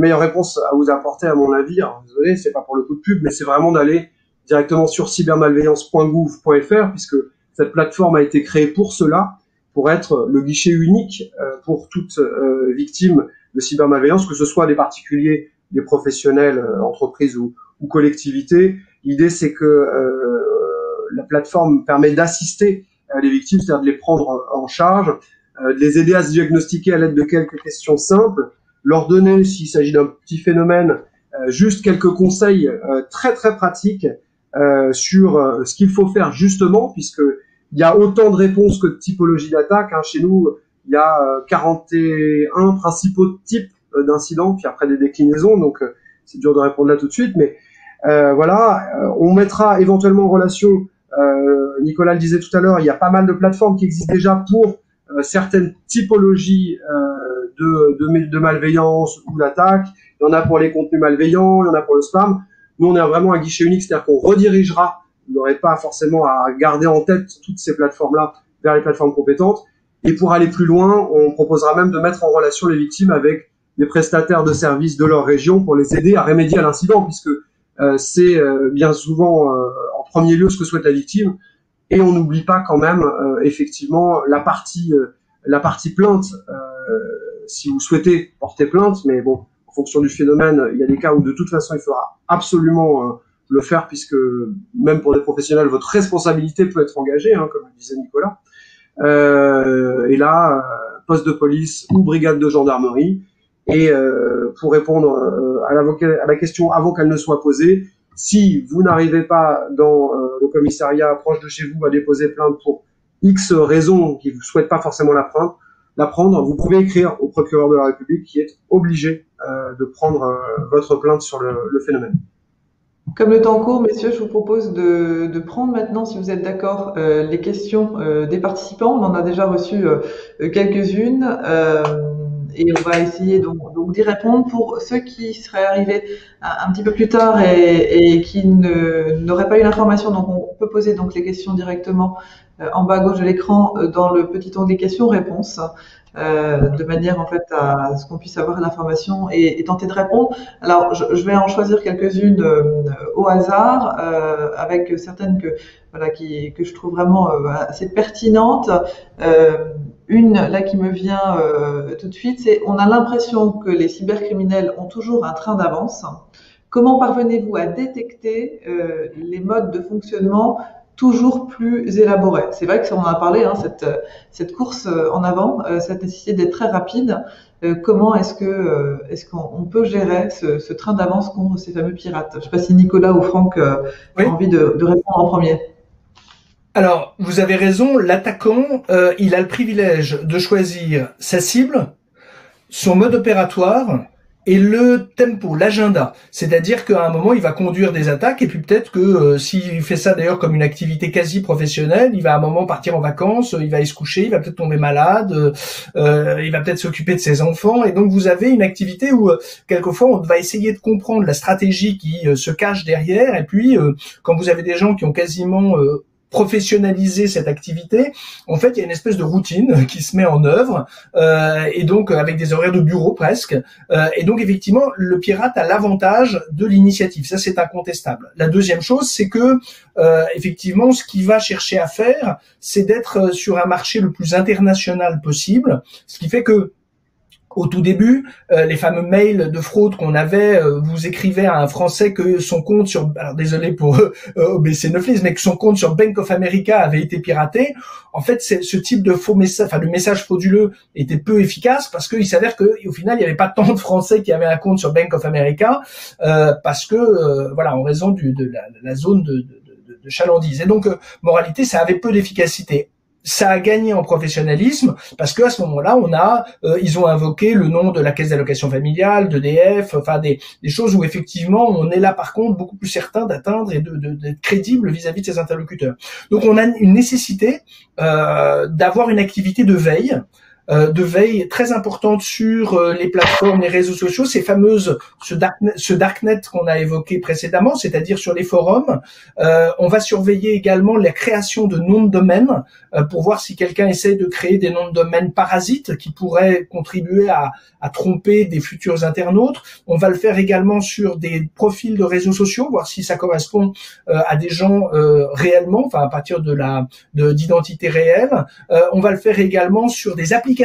meilleure réponse à vous apporter, à mon avis, alors, désolé, c'est pas pour le coup de pub, mais c'est vraiment d'aller directement sur cybermalveillance.gouv.fr, puisque cette plateforme a été créée pour cela, pour être le guichet unique euh, pour toute euh, victime de cybermalveillance, que ce soit des particuliers, des professionnels, euh, entreprises ou, ou collectivités. L'idée, c'est que la plateforme permet d'assister les victimes, c'est-à-dire de les prendre en charge, de les aider à se diagnostiquer à l'aide de quelques questions simples, leur donner, s'il s'agit d'un petit phénomène, juste quelques conseils très très pratiques sur ce qu'il faut faire justement, puisque il y a autant de réponses que de typologies d'attaques. Hein. Chez nous, il y a 41 principaux types d'incidents, puis après des déclinaisons, donc c'est dur de répondre là tout de suite, mais voilà, on mettra éventuellement en relation, Nicolas le disait tout à l'heure, il y a pas mal de plateformes qui existent déjà pour certaines typologies de, de, de malveillance ou d'attaque. Il y en a pour les contenus malveillants, il y en a pour le spam. Nous, on a vraiment un guichet unique, c'est-à-dire qu'on redirigera. N'aurez pas forcément à garder en tête toutes ces plateformes-là vers les plateformes compétentes. Et pour aller plus loin, on proposera même de mettre en relation les victimes avec des prestataires de services de leur région pour les aider à remédier à l'incident, puisque euh, c'est euh, bien souvent euh, en premier lieu ce que souhaite la victime. Et on n'oublie pas quand même effectivement la partie la partie plainte si vous souhaitez porter plainte, mais bon, en fonction du phénomène, il y a des cas où de toute façon il faudra absolument euh, le faire puisque même pour des professionnels, votre responsabilité peut être engagée, hein, comme le disait Nicolas. Euh, et là, euh, poste de police ou brigade de gendarmerie. Et pour répondre à, à, la question avant qu'elle ne soit posée, si vous n'arrivez pas dans le commissariat proche de chez vous à déposer plainte pour X raisons qui ne souhaitent pas forcément la plainte, prendre, vous pouvez écrire au procureur de la République qui est obligé euh, de prendre euh, votre plainte sur le, phénomène. Comme le temps court, messieurs, je vous propose de, prendre maintenant, si vous êtes d'accord, euh, les questions des participants. On en a déjà reçu quelques-unes et on va essayer donc, d'y répondre. Pour ceux qui seraient arrivés un, petit peu plus tard et, et qui n'auraient pas eu l'information, donc on peut poser donc les questions directement euh, en bas à gauche de l'écran euh, dans le petit onglet questions-réponses. Euh, de manière en fait à ce qu'on puisse avoir l'information et, tenter de répondre. Alors je, vais en choisir quelques-unes au hasard, avec certaines que voilà qui que je trouve vraiment assez pertinentes. une là qui me vient tout de suite, c'est on a l'impression que les cybercriminels ont toujours un train d'avance. Comment parvenez-vous à détecter les modes de fonctionnement toujours plus élaboré. C'est vrai que on en a parlé, hein, cette, cette course euh, en avant, euh, cette nécessité d'être très rapide. Euh, comment est-ce que est-ce qu'on peut gérer ce, train d'avance contre ces fameux pirates? Je ne sais pas si Nicolas ou Franck ont envie de, répondre en premier. Alors, vous avez raison, l'attaquant, il a le privilège de choisir sa cible, son mode opératoire, et le tempo, l'agenda. C'est-à-dire qu'à un moment, il va conduire des attaques et puis peut-être que euh, s'il fait ça d'ailleurs comme une activité quasi professionnelle, il va à un moment partir en vacances, il va aller se coucher, il va peut-être tomber malade, euh, il va peut-être s'occuper de ses enfants. Et donc vous avez une activité où euh, quelquefois on va essayer de comprendre la stratégie qui se cache derrière. Et puis quand vous avez des gens qui ont quasiment professionnaliser cette activité, en fait, il y a une espèce de routine qui se met en œuvre, euh, et donc avec des horaires de bureau presque. Euh, et donc, effectivement, le pirate a l'avantage de l'initiative. Ça, c'est incontestable. La deuxième chose, c'est que, euh, effectivement, ce qu'il va chercher à faire, c'est d'être sur un marché le plus international possible, ce qui fait que au tout début, euh, les fameux mails de fraude qu'on avait, euh, vous écrivez à un Français que son compte sur, alors désolé pour euh, OBC Neuflis, mais que son compte sur Bank of America avait été piraté. En fait, ce type de faux message, enfin le message frauduleux était peu efficace parce qu'il s'avère que au final, il n'y avait pas tant de Français qui avaient un compte sur Bank of America euh, parce que voilà, en raison de la, zone de, de, de chalandise. Et donc, moralité, ça avait peu d'efficacité ça a gagné en professionnalisme parce que à ce moment-là, on a, euh, ils ont invoqué le nom de la caisse d'allocation familiale, d'EDF, enfin des, des, choses où effectivement on est là par contre beaucoup plus certain d'atteindre et d'être de, d'être crédible vis-à-vis de ses interlocuteurs. Donc on a une nécessité euh, d'avoir une activité de veille de veille très importante sur euh, les plateformes, les réseaux sociaux, ces fameuses ce darknet, ce darknet qu'on a évoqué précédemment, c'est-à-dire sur les forums. Euh, on va surveiller également la création de noms de domaine pour voir si quelqu'un essaie de créer des noms de domaine parasites qui pourraient contribuer à, à tromper des futurs internautes. On va le faire également sur des profils de réseaux sociaux, voir si ça correspond à des gens réellement, enfin à partir de la d'identité réelle. on va le faire également sur des applications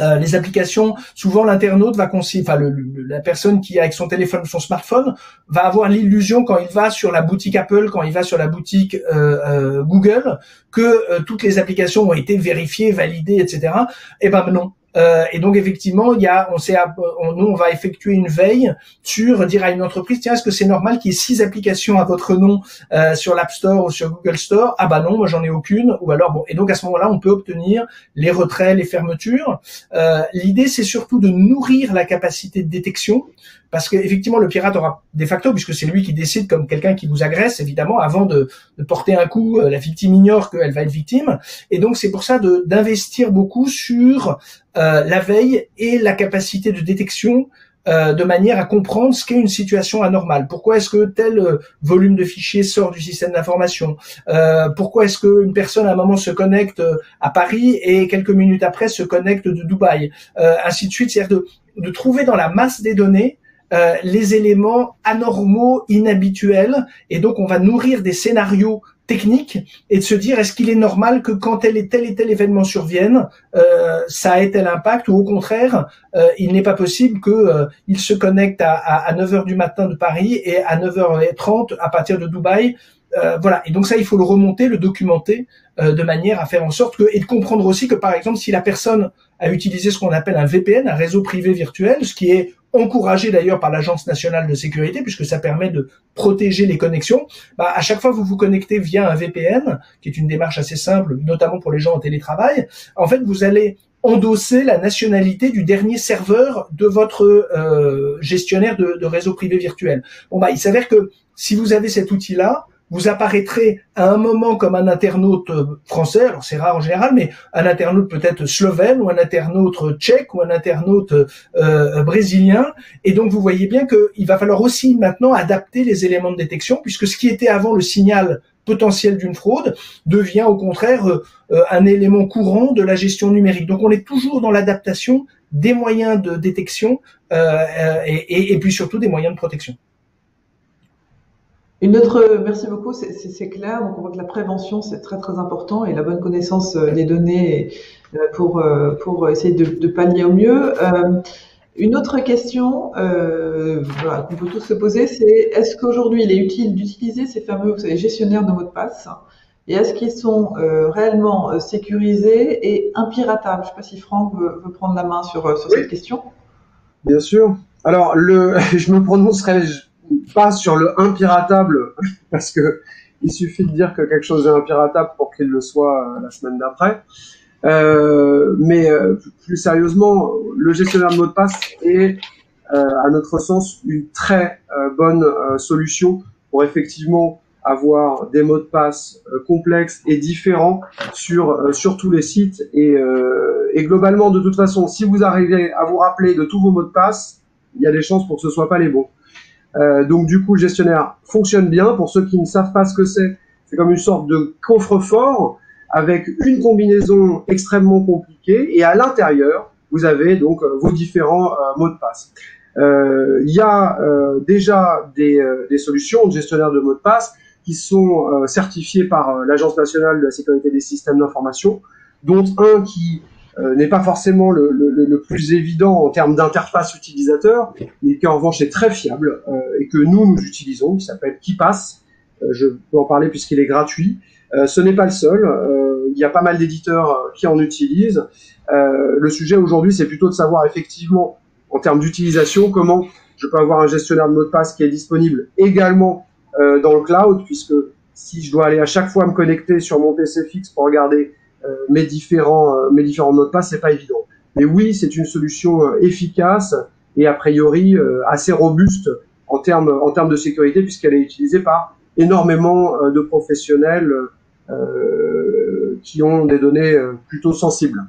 euh, les applications, souvent l'internaute va enfin le, la personne qui avec son téléphone ou son smartphone va avoir l'illusion quand il va sur la boutique Apple, quand il va sur la boutique euh, euh, Google, que toutes les applications ont été vérifiées, validées, etc. Eh ben non, euh, et donc effectivement, il y a, on sait, on, nous on va effectuer une veille sur dire à une entreprise, tiens, est-ce que c'est normal qu'il y ait six applications à votre nom euh, sur l'App Store ou sur Google Store? Ah bah non, moi j'en ai aucune. Ou alors bon, et donc à ce moment-là, on peut obtenir les retraits, les fermetures. Euh, L'idée, c'est surtout de nourrir la capacité de détection parce qu'effectivement le pirate aura de facto, puisque c'est lui qui décide comme quelqu'un qui vous agresse, évidemment, avant de, de porter un coup, euh, la victime ignore qu'elle va être victime, et donc c'est pour ça d'investir beaucoup sur euh, la veille et la capacité de détection euh, de manière à comprendre ce qu'est une situation anormale. Pourquoi est-ce que tel euh, volume de fichiers sort du système d'information? Euh, Pourquoi est-ce qu'une personne à un moment se connecte à Paris et quelques minutes après se connecte de Dubaï? Ainsi de suite, c'est-à-dire de, de trouver dans la masse des données euh, les éléments anormaux, inhabituels, et donc on va nourrir des scénarios techniques et de se dire est-ce qu'il est normal que quand tel et tel événement survienne, euh, ça ait tel impact ou au contraire, euh, il n'est pas possible que il se connecte à, à, 9 h du matin de Paris et à 9h30 à partir de Dubaï. voilà. Et donc ça, il faut le remonter, le documenter de manière à faire en sorte que et de comprendre aussi que par exemple, si la personne a utilisé ce qu'on appelle un VPN, un réseau privé virtuel, ce qui est encouragé d'ailleurs par l'Agence nationale de sécurité, puisque ça permet de protéger les connexions. Bah, à chaque fois que vous vous connectez via un VPN, qui est une démarche assez simple, notamment pour les gens en télétravail, en fait, vous allez endosser la nationalité du dernier serveur de votre euh, gestionnaire de, de réseau privé virtuel. Bon, bah, il s'avère que si vous avez cet outil-là, vous apparaîtrez à un moment comme un internaute euh, français, alors c'est rare en général, mais un internaute peut-être slovène ou un internaute tchèque ou un internaute euh, euh, brésilien. Et donc vous voyez bien qu'il va falloir aussi maintenant adapter les éléments de détection, puisque ce qui était avant le signal potentiel d'une fraude devient au contraire un élément courant de la gestion numérique. Donc on est toujours dans l'adaptation des moyens de détection et puis surtout des moyens de protection. Une autre, merci beaucoup, c'est clair. Donc on voit que la prévention c'est très très important et la bonne connaissance euh, des données euh, pour euh, pour essayer de, de pallier au mieux. Une autre question euh, voilà, qu'on peut tous se poser, c'est est-ce qu'aujourd'hui il est utile d'utiliser ces fameux vous savez, gestionnaires de mots de passe? Et est-ce qu'ils sont euh, réellement sécurisés et impiratables? Je ne sais pas si Franck veut, veut, prendre la main sur, sur cette question. Bien sûr. Alors, le, (laughs) je me prononcerai pas sur le impiratable, (laughs) parce que il suffit de dire que quelque chose est impiratable pour qu'il le soit euh, la semaine d'après. Euh, mais euh, plus sérieusement, le gestionnaire de mot de passe est, à notre sens, une très bonne solution pour effectivement avoir des mots de passe complexes et différents sur sur tous les sites et, et globalement de toute façon si vous arrivez à vous rappeler de tous vos mots de passe il y a des chances pour que ce soit pas les bons euh, donc du coup, le gestionnaire fonctionne bien. Pour ceux qui ne savent pas ce que c'est, C'est comme une sorte de coffre-fort avec une combinaison extrêmement compliquée et à l'intérieur, vous avez donc vos différents mots de passe. il y a déjà des, des, solutions de gestionnaire de mots de passe qui sont certifiés par l'Agence nationale de la sécurité des systèmes d'information, dont un qui euh, n'est pas forcément le, le, le, plus évident en termes d'interface utilisateur, mais qui en revanche est très fiable euh, et que nous, nous utilisons, qui s'appelle KeePass. Euh, je peux en parler puisqu'il est gratuit. ce n'est pas le seul. il y a pas mal d'éditeurs qui en utilisent. le sujet aujourd'hui, c'est plutôt de savoir effectivement, en termes d'utilisation, comment je peux avoir un gestionnaire de mots de passe qui est disponible également dans le cloud, puisque si je dois aller à chaque fois me connecter sur mon PC fixe pour regarder euh, mes différents euh, mes différents mots de passe, c'est pas évident. Mais oui, c'est une solution euh, efficace et a priori assez robuste en termes en termes de sécurité puisqu'elle est utilisée par énormément de professionnels qui ont des données plutôt sensibles.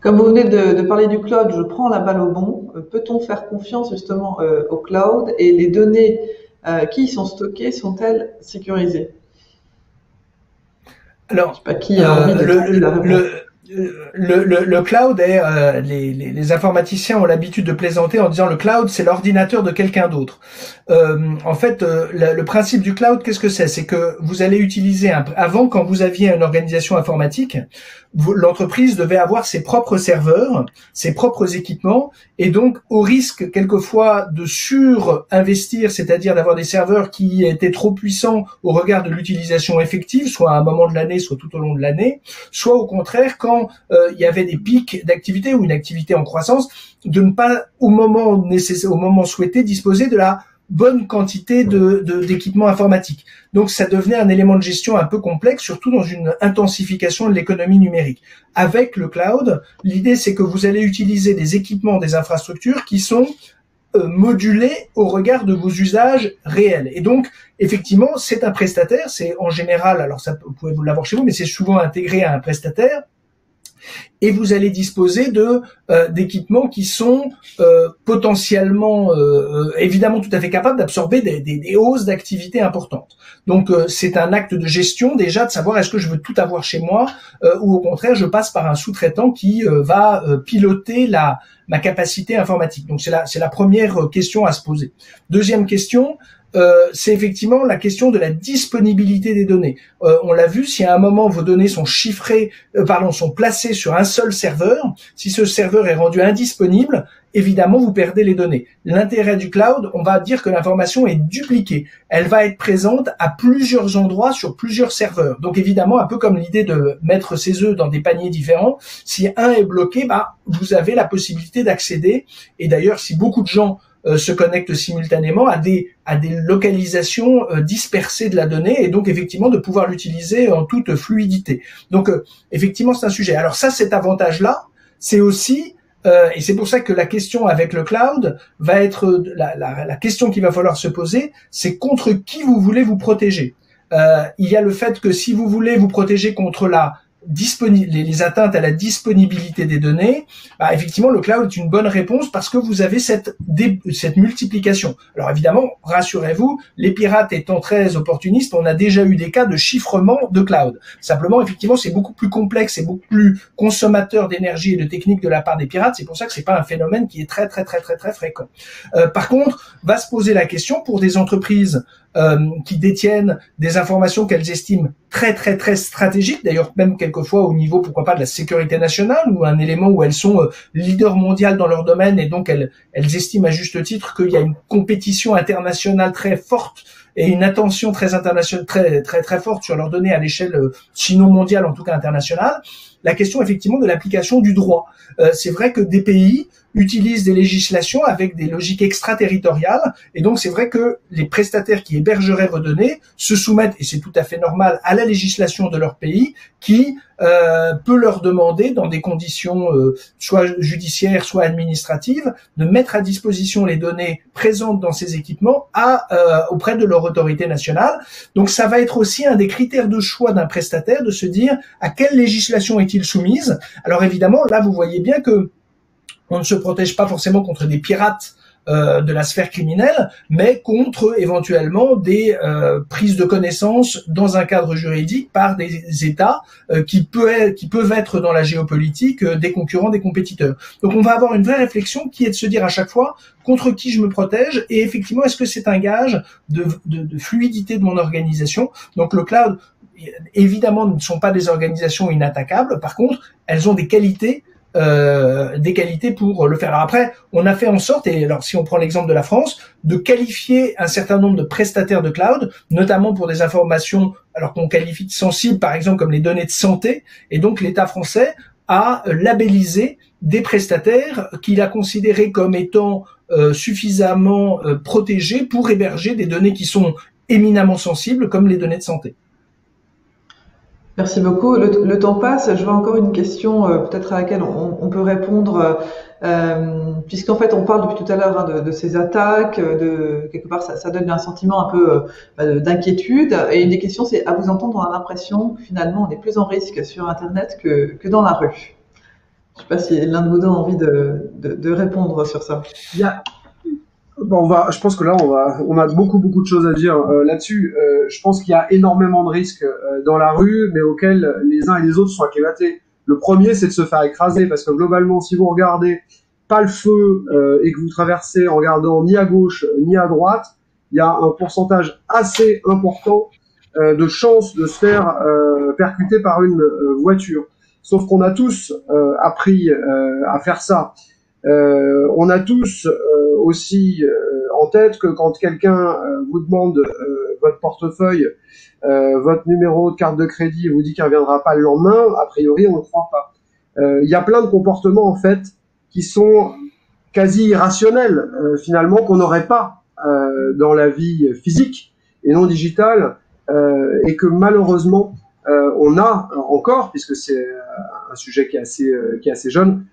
Comme vous venez de, de, parler du cloud, je prends la balle au bon. Peut-on faire confiance justement au cloud et les données qui y sont stockées sont-elles sécurisées? Alors, qui a envie de le, le, le, le, cloud est, euh, les, les, les, informaticiens ont l'habitude de plaisanter en disant le cloud c'est l'ordinateur de quelqu'un d'autre. Euh, en fait, euh, le, principe du cloud, qu'est-ce que c'est? C'est que vous allez utiliser un, avant quand vous aviez une organisation informatique, l'entreprise devait avoir ses propres serveurs, ses propres équipements, et donc au risque quelquefois de surinvestir, c'est-à-dire d'avoir des serveurs qui étaient trop puissants au regard de l'utilisation effective, soit à un moment de l'année, soit tout au long de l'année, soit au contraire quand euh, il y avait des pics d'activité ou une activité en croissance, de ne pas au moment souhaité, disposer de la bonne quantité de d'équipements informatiques. Donc ça devenait un élément de gestion un peu complexe, surtout dans une intensification de l'économie numérique. Avec le cloud, l'idée c'est que vous allez utiliser des équipements, des infrastructures qui sont euh, modulés au regard de vos usages réels. Et donc, effectivement, c'est un prestataire, c'est en général, alors ça, vous pouvez l'avoir chez vous, mais c'est souvent intégré à un prestataire et vous allez disposer de euh, d'équipements qui sont euh, potentiellement euh, évidemment tout à fait capables d'absorber des, des, des, hausses d'activité importantes. Donc c'est un acte de gestion déjà de savoir est-ce que je veux tout avoir chez moi ou au contraire je passe par un sous-traitant qui va piloter la ma capacité informatique. Donc c'est la c'est la première question à se poser. Deuxième question, euh, c'est effectivement la question de la disponibilité des données. Euh, on l'a vu, si à un moment vos données sont chiffrées, euh, pardon, sont placées sur un seul serveur, si ce serveur est rendu indisponible, évidemment vous perdez les données. L'intérêt du cloud, on va dire que l'information est dupliquée. Elle va être présente à plusieurs endroits sur plusieurs serveurs. Donc évidemment, un peu comme l'idée de mettre ses œufs dans des paniers différents, si un est bloqué, bah vous avez la possibilité d'accéder. Et d'ailleurs, si beaucoup de gens se connectent simultanément à des à des localisations euh, dispersées de la donnée et donc effectivement de pouvoir l'utiliser en toute fluidité. Donc euh, effectivement c'est un sujet. Alors ça cet avantage là, c'est aussi et c'est pour ça que la question avec le cloud va être la, la, la question qu'il va falloir se poser, c'est contre qui vous voulez vous protéger. il y a le fait que si vous voulez vous protéger contre la les, les, atteintes à la disponibilité des données, bah, effectivement, le cloud est une bonne réponse parce que vous avez cette, cette multiplication. Alors évidemment, rassurez-vous, les pirates étant très opportunistes, on a déjà eu des cas de chiffrement de cloud. Simplement, effectivement, c'est beaucoup plus complexe et beaucoup plus consommateur d'énergie et de technique de la part des pirates. C'est pour ça que c'est pas un phénomène qui est très très très très très fréquent. Euh, par contre, va se poser la question pour des entreprises euh, qui détiennent des informations qu'elles estiment très très très stratégiques, d'ailleurs même quelquefois au niveau pourquoi pas de la sécurité nationale ou un élément où elles sont euh, leaders mondiales dans leur domaine et donc elles, elles estiment à juste titre qu'il y a une compétition internationale très forte et une attention très internationale très très très forte sur leurs données à l'échelle euh, sinon mondiale en tout cas internationale la question effectivement de l'application du droit. Euh, c'est vrai que des pays utilisent des législations avec des logiques extraterritoriales, et donc c'est vrai que les prestataires qui hébergeraient vos données se soumettent, et c'est tout à fait normal, à la législation de leur pays, qui euh, peut leur demander, dans des conditions euh, soit judiciaires, soit administratives, de mettre à disposition les données présentes dans ces équipements à, euh, auprès de leur autorité nationale. Donc ça va être aussi un des critères de choix d'un prestataire de se dire à quelle législation est-il soumise? Alors évidemment, là vous voyez bien que on ne se protège pas forcément contre des pirates euh, de la sphère criminelle, mais contre éventuellement des euh, prises de connaissances dans un cadre juridique par des États euh, qui, peut qui peuvent être dans la géopolitique des concurrents, des compétiteurs. Donc on va avoir une vraie réflexion qui est de se dire à chaque fois contre qui je me protège et effectivement est-ce que c'est un gage de fluidité de mon organisation? Donc le cloud évidemment ne sont pas des organisations inattaquables. Par contre, elles ont des qualités euh, des qualités pour le faire. Alors après, on a fait en sorte, et alors si on prend l'exemple de la France, de qualifier un certain nombre de prestataires de cloud, notamment pour des informations, alors qu'on qualifie de sensibles, par exemple comme les données de santé, et donc l'État français a labellisé des prestataires qu'il a considérés comme étant euh, suffisamment euh, protégés pour héberger des données qui sont éminemment sensibles, comme les données de santé. Merci beaucoup. Le, temps passe. Je vois encore une question euh, peut-être à laquelle on, peut répondre, euh, euh, puisqu'en fait on parle depuis tout à l'heure hein, de, ces attaques, de quelque part ça, donne un sentiment un peu bah, d'inquiétude. Et une des questions, c'est à vous entendre, on a l'impression que finalement on est plus en risque sur Internet que, que dans la rue. Je ne sais pas si l'un de vous deux a envie de, de, répondre sur ça. Bon, on va, je pense que là, on, va, on a beaucoup, beaucoup de choses à dire euh, là-dessus. Euh, je pense qu'il y a énormément de risques euh, dans la rue, mais auxquels les uns et les autres sont acclimatés. Le premier, c'est de se faire écraser, parce que globalement, si vous regardez pas le feu et que vous traversez en regardant ni à gauche ni à droite, il y a un pourcentage assez important de chances de se faire percuter par une voiture. Sauf qu'on a tous appris à faire ça. On a tous aussi euh, en tête que quand quelqu'un euh, vous demande euh, votre portefeuille, votre numéro de carte de crédit et vous dit qu'il ne reviendra pas le lendemain, a priori on ne croit pas. Il y a plein de comportements en fait qui sont quasi irrationnels finalement qu'on n'aurait pas dans la vie physique et non digitale et que malheureusement on a encore puisque c'est un sujet qui est assez qui est assez jeune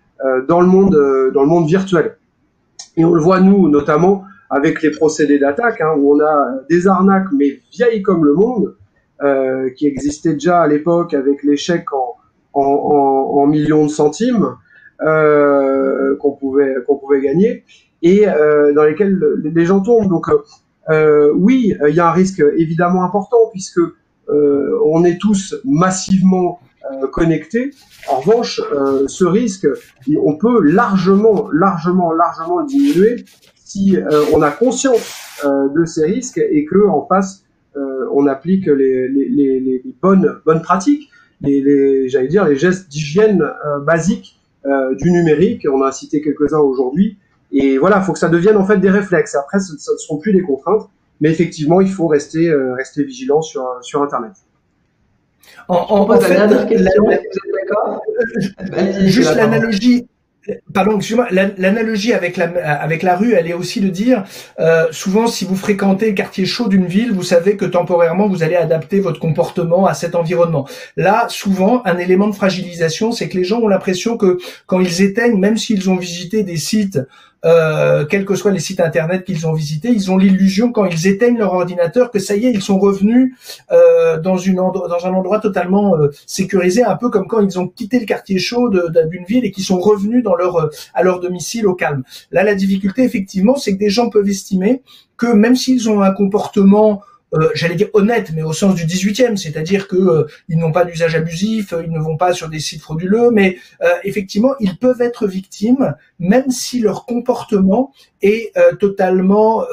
dans le monde dans le monde virtuel. Et on le voit, nous, notamment, avec les procédés d'attaque, hein, où on a des arnaques, mais vieilles comme le monde, euh, qui existaient déjà à l'époque avec les chèques en, en, en, millions de centimes euh, qu'on pouvait, qu'on pouvait gagner, et euh, dans lesquels les gens tombent. Donc, euh, oui, il y a un risque évidemment important, puisque euh, on est tous massivement euh, connectés. En revanche, euh, ce risque, on peut largement, largement, largement diminuer si euh, on a conscience de ces risques et que en face, on applique les, les, les, les, bonnes, bonnes pratiques, les, j'allais dire les gestes d'hygiène basiques du numérique. On a cité quelques-uns aujourd'hui. Et voilà, il faut que ça devienne en fait des réflexes. Après, ce ne seront plus des contraintes, mais effectivement, il faut rester, rester vigilant sur, sur Internet. En, en, en fait, juste l'analogie, Pardon, excusez-moi, l'analogie avec la, avec la rue, elle est aussi de dire, euh, souvent si vous fréquentez le quartier chaud d'une ville, vous savez que temporairement vous allez adapter votre comportement à cet environnement. Là, souvent, un élément de fragilisation, c'est que les gens ont l'impression que quand ils éteignent, même s'ils ont visité des sites euh, quels que soient les sites internet qu'ils ont visités, ils ont l'illusion quand ils éteignent leur ordinateur que ça y est, ils sont revenus euh, dans, une dans un endroit totalement euh, sécurisé, un peu comme quand ils ont quitté le quartier chaud d'une ville et qu'ils sont revenus dans leur euh, à leur domicile au calme. Là, la difficulté, effectivement, c'est que des gens peuvent estimer que même s'ils ont un comportement euh, j'allais dire honnête, mais au sens du 18e, c'est-à-dire que euh, ils n'ont pas d'usage abusif, euh, ils ne vont pas sur des sites frauduleux, mais effectivement, ils peuvent être victimes, même si leur comportement est totalement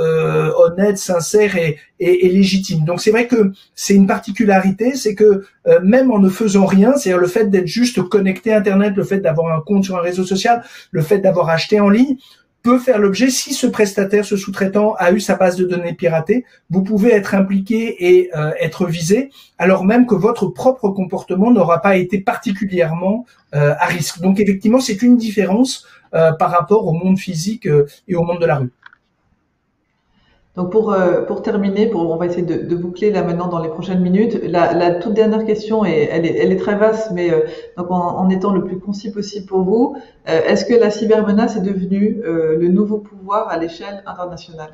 honnête, sincère et, et, et légitime. Donc c'est vrai que c'est une particularité, c'est que même en ne faisant rien, c'est-à-dire le fait d'être juste connecté à Internet, le fait d'avoir un compte sur un réseau social, le fait d'avoir acheté en ligne, peut faire l'objet, si ce prestataire, ce sous-traitant a eu sa base de données piratée, vous pouvez être impliqué et euh, être visé, alors même que votre propre comportement n'aura pas été particulièrement euh, à risque. Donc effectivement, c'est une différence euh, par rapport au monde physique et au monde de la rue. Donc pour, euh, pour terminer, pour, on va essayer de, boucler là maintenant dans les prochaines minutes. La, toute dernière question, est, elle, est, elle est très vaste, mais euh, donc en, en, étant le plus concis possible pour vous, euh, est-ce que la cybermenace est devenue le nouveau pouvoir à l'échelle internationale?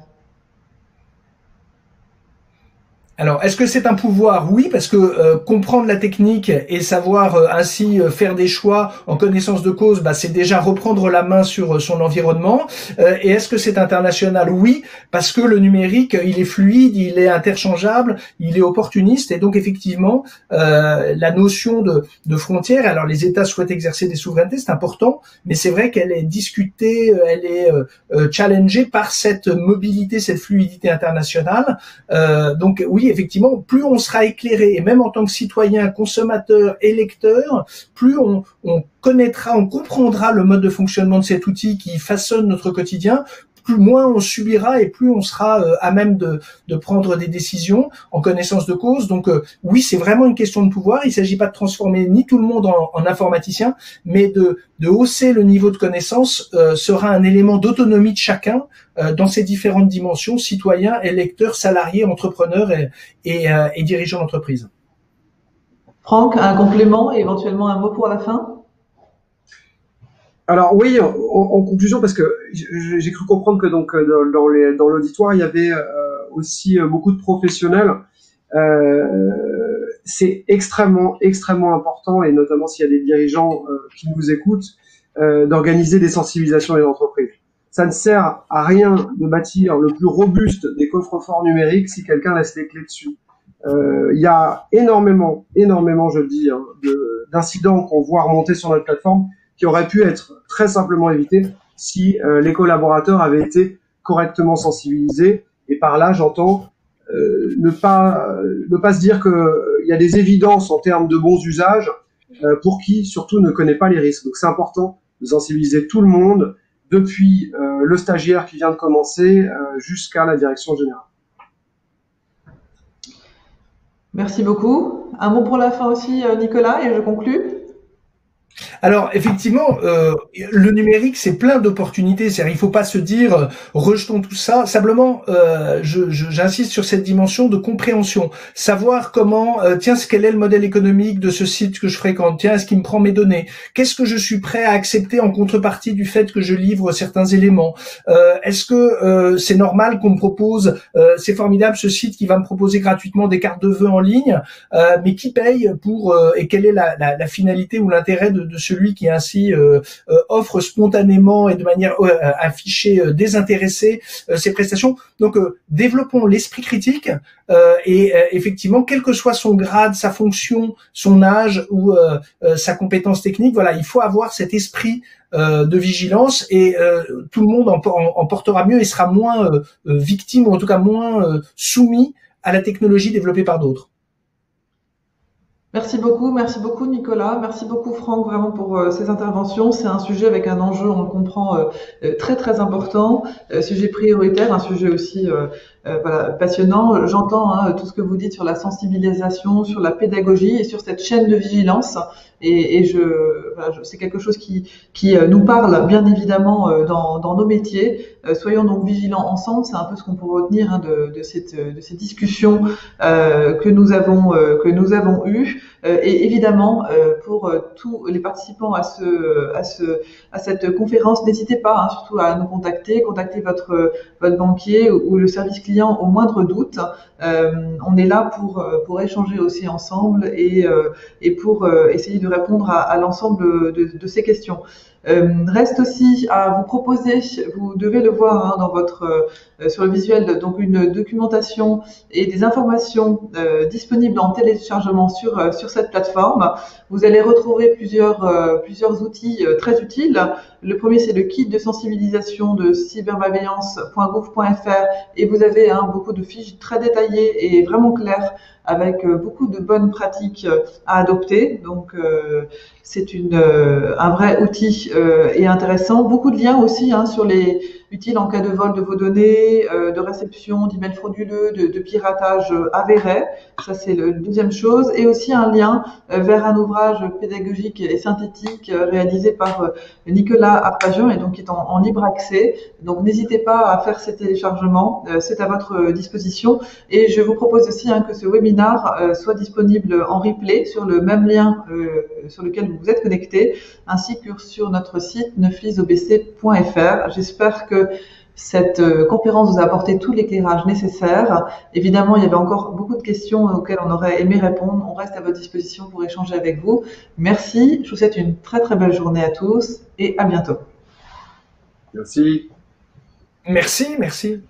Alors, est-ce que c'est un pouvoir? Oui, parce que euh, comprendre la technique et savoir euh, ainsi euh, faire des choix en connaissance de cause, bah, c'est déjà reprendre la main sur son environnement. et est-ce que c'est international? Oui, parce que le numérique, il est fluide, il est interchangeable, il est opportuniste, et donc effectivement, la notion de, de frontière. Alors, les États souhaitent exercer des souverainetés, c'est important, mais c'est vrai qu'elle est discutée, elle est challengée par cette mobilité, cette fluidité internationale. donc oui effectivement, plus on sera éclairé, et même en tant que citoyen, consommateur, électeur, plus on, connaîtra, on comprendra le mode de fonctionnement de cet outil qui façonne notre quotidien, plus moins on subira et plus on sera euh, à même de, prendre des décisions en connaissance de cause. Donc euh, oui, c'est vraiment une question de pouvoir. Il ne s'agit pas de transformer ni tout le monde en, informaticien, mais de, hausser le niveau de connaissance euh, sera un élément d'autonomie de chacun dans ses différentes dimensions, citoyen, électeur, salarié, entrepreneur et, et, et dirigeant d'entreprise. Franck, un complément éventuellement un mot pour la fin? Alors oui, en, conclusion, parce que j'ai cru comprendre que donc euh, dans, l'auditoire il y avait euh, aussi euh, beaucoup de professionnels. c'est extrêmement extrêmement important et notamment s'il y a des dirigeants qui nous écoutent, d'organiser des sensibilisations des entreprises. Ça ne sert à rien de bâtir le plus robuste des coffres-forts numériques si quelqu'un laisse les clés dessus. Il y a énormément, énormément, je le dis, hein, d'incidents qu'on voit remonter sur notre plateforme qui aurait pu être très simplement évité si euh, les collaborateurs avaient été correctement sensibilisés. Et par là, j'entends euh, ne pas ne pas se dire qu'il il y a des évidences en termes de bons usages euh, pour qui surtout ne connaît pas les risques. Donc c'est important de sensibiliser tout le monde depuis le stagiaire qui vient de commencer jusqu'à la direction générale. Merci beaucoup. Un mot pour la fin aussi, Nicolas, et je conclue. Alors effectivement, euh, le numérique c'est plein d'opportunités. C'est-à-dire il faut pas se dire euh, rejetons tout ça. Simplement, euh, j'insiste sur cette dimension de compréhension, savoir comment tiens quel est le modèle économique de ce site que je fréquente. Tiens est-ce qu'il me prend mes données? Qu'est-ce que je suis prêt à accepter en contrepartie du fait que je livre certains éléments? Est-ce que c'est normal qu'on me propose c'est formidable ce site qui va me proposer gratuitement des cartes de vœux en ligne, mais qui paye pour et quelle est la, finalité ou l'intérêt de de, celui qui ainsi euh, euh, offre spontanément et de manière euh, affichée désintéressée ses prestations. Donc développons l'esprit critique et effectivement, quel que soit son grade, sa fonction, son âge ou sa compétence technique, voilà, il faut avoir cet esprit de vigilance et tout le monde en, portera mieux et sera moins victime ou en tout cas moins soumis à la technologie développée par d'autres. Merci beaucoup, merci beaucoup Nicolas, merci beaucoup Franck vraiment pour euh, ces interventions. C'est un sujet avec un enjeu, on le comprend, euh, euh, très très important, sujet prioritaire, un sujet aussi voilà, passionnant. J'entends hein, tout ce que vous dites sur la sensibilisation, sur la pédagogie et sur cette chaîne de vigilance. Et, et je, voilà, c'est quelque chose qui, qui nous parle bien évidemment dans, dans nos métiers. soyons donc vigilants ensemble. C'est un peu ce qu'on peut retenir hein, de, de, cette, de ces discussions que nous avons que nous avons eues. Euh, et évidemment, euh, pour euh, tous les participants à, ce, à, ce, à cette conférence, n'hésitez pas hein, surtout à nous contacter, contacter votre, votre banquier ou, le service client au moindre doute. on est là pour, pour échanger aussi ensemble et, et pour essayer de répondre à, l'ensemble de, ces questions. Euh, reste aussi à vous proposer, vous devez le voir hein, dans votre euh, sur le visuel, donc une documentation et des informations euh, disponibles en téléchargement sur sur cette plateforme. Vous allez retrouver plusieurs plusieurs outils très utiles. Le premier c'est le kit de sensibilisation de cybermalveillance.gouv.fr et vous avez hein, beaucoup de fiches très détaillées et vraiment claires avec beaucoup de bonnes pratiques à adopter. Donc, euh, c'est un vrai outil et intéressant. Beaucoup de liens aussi hein, sur les utile en cas de vol de vos données, euh, de réception d'emails frauduleux, de, piratage euh, avéré. Ça, c'est la deuxième chose. Et aussi un lien euh, vers un ouvrage pédagogique et synthétique réalisé par Nicolas Arpagian et donc qui est en, libre accès. Donc, n'hésitez pas à faire ces téléchargements. c'est à votre disposition. Et je vous propose aussi hein, que ce webinaire soit disponible en replay sur le même lien sur lequel vous vous êtes connecté, ainsi que sur notre site neuflisobc.fr. J'espère que Cette euh, conférence vous a apporté tout l'éclairage nécessaire. Évidemment, il y avait encore beaucoup de questions auxquelles on aurait aimé répondre. On reste à votre disposition pour échanger avec vous. Merci. Je vous souhaite une très très belle journée à tous et à bientôt. Merci. Merci, merci.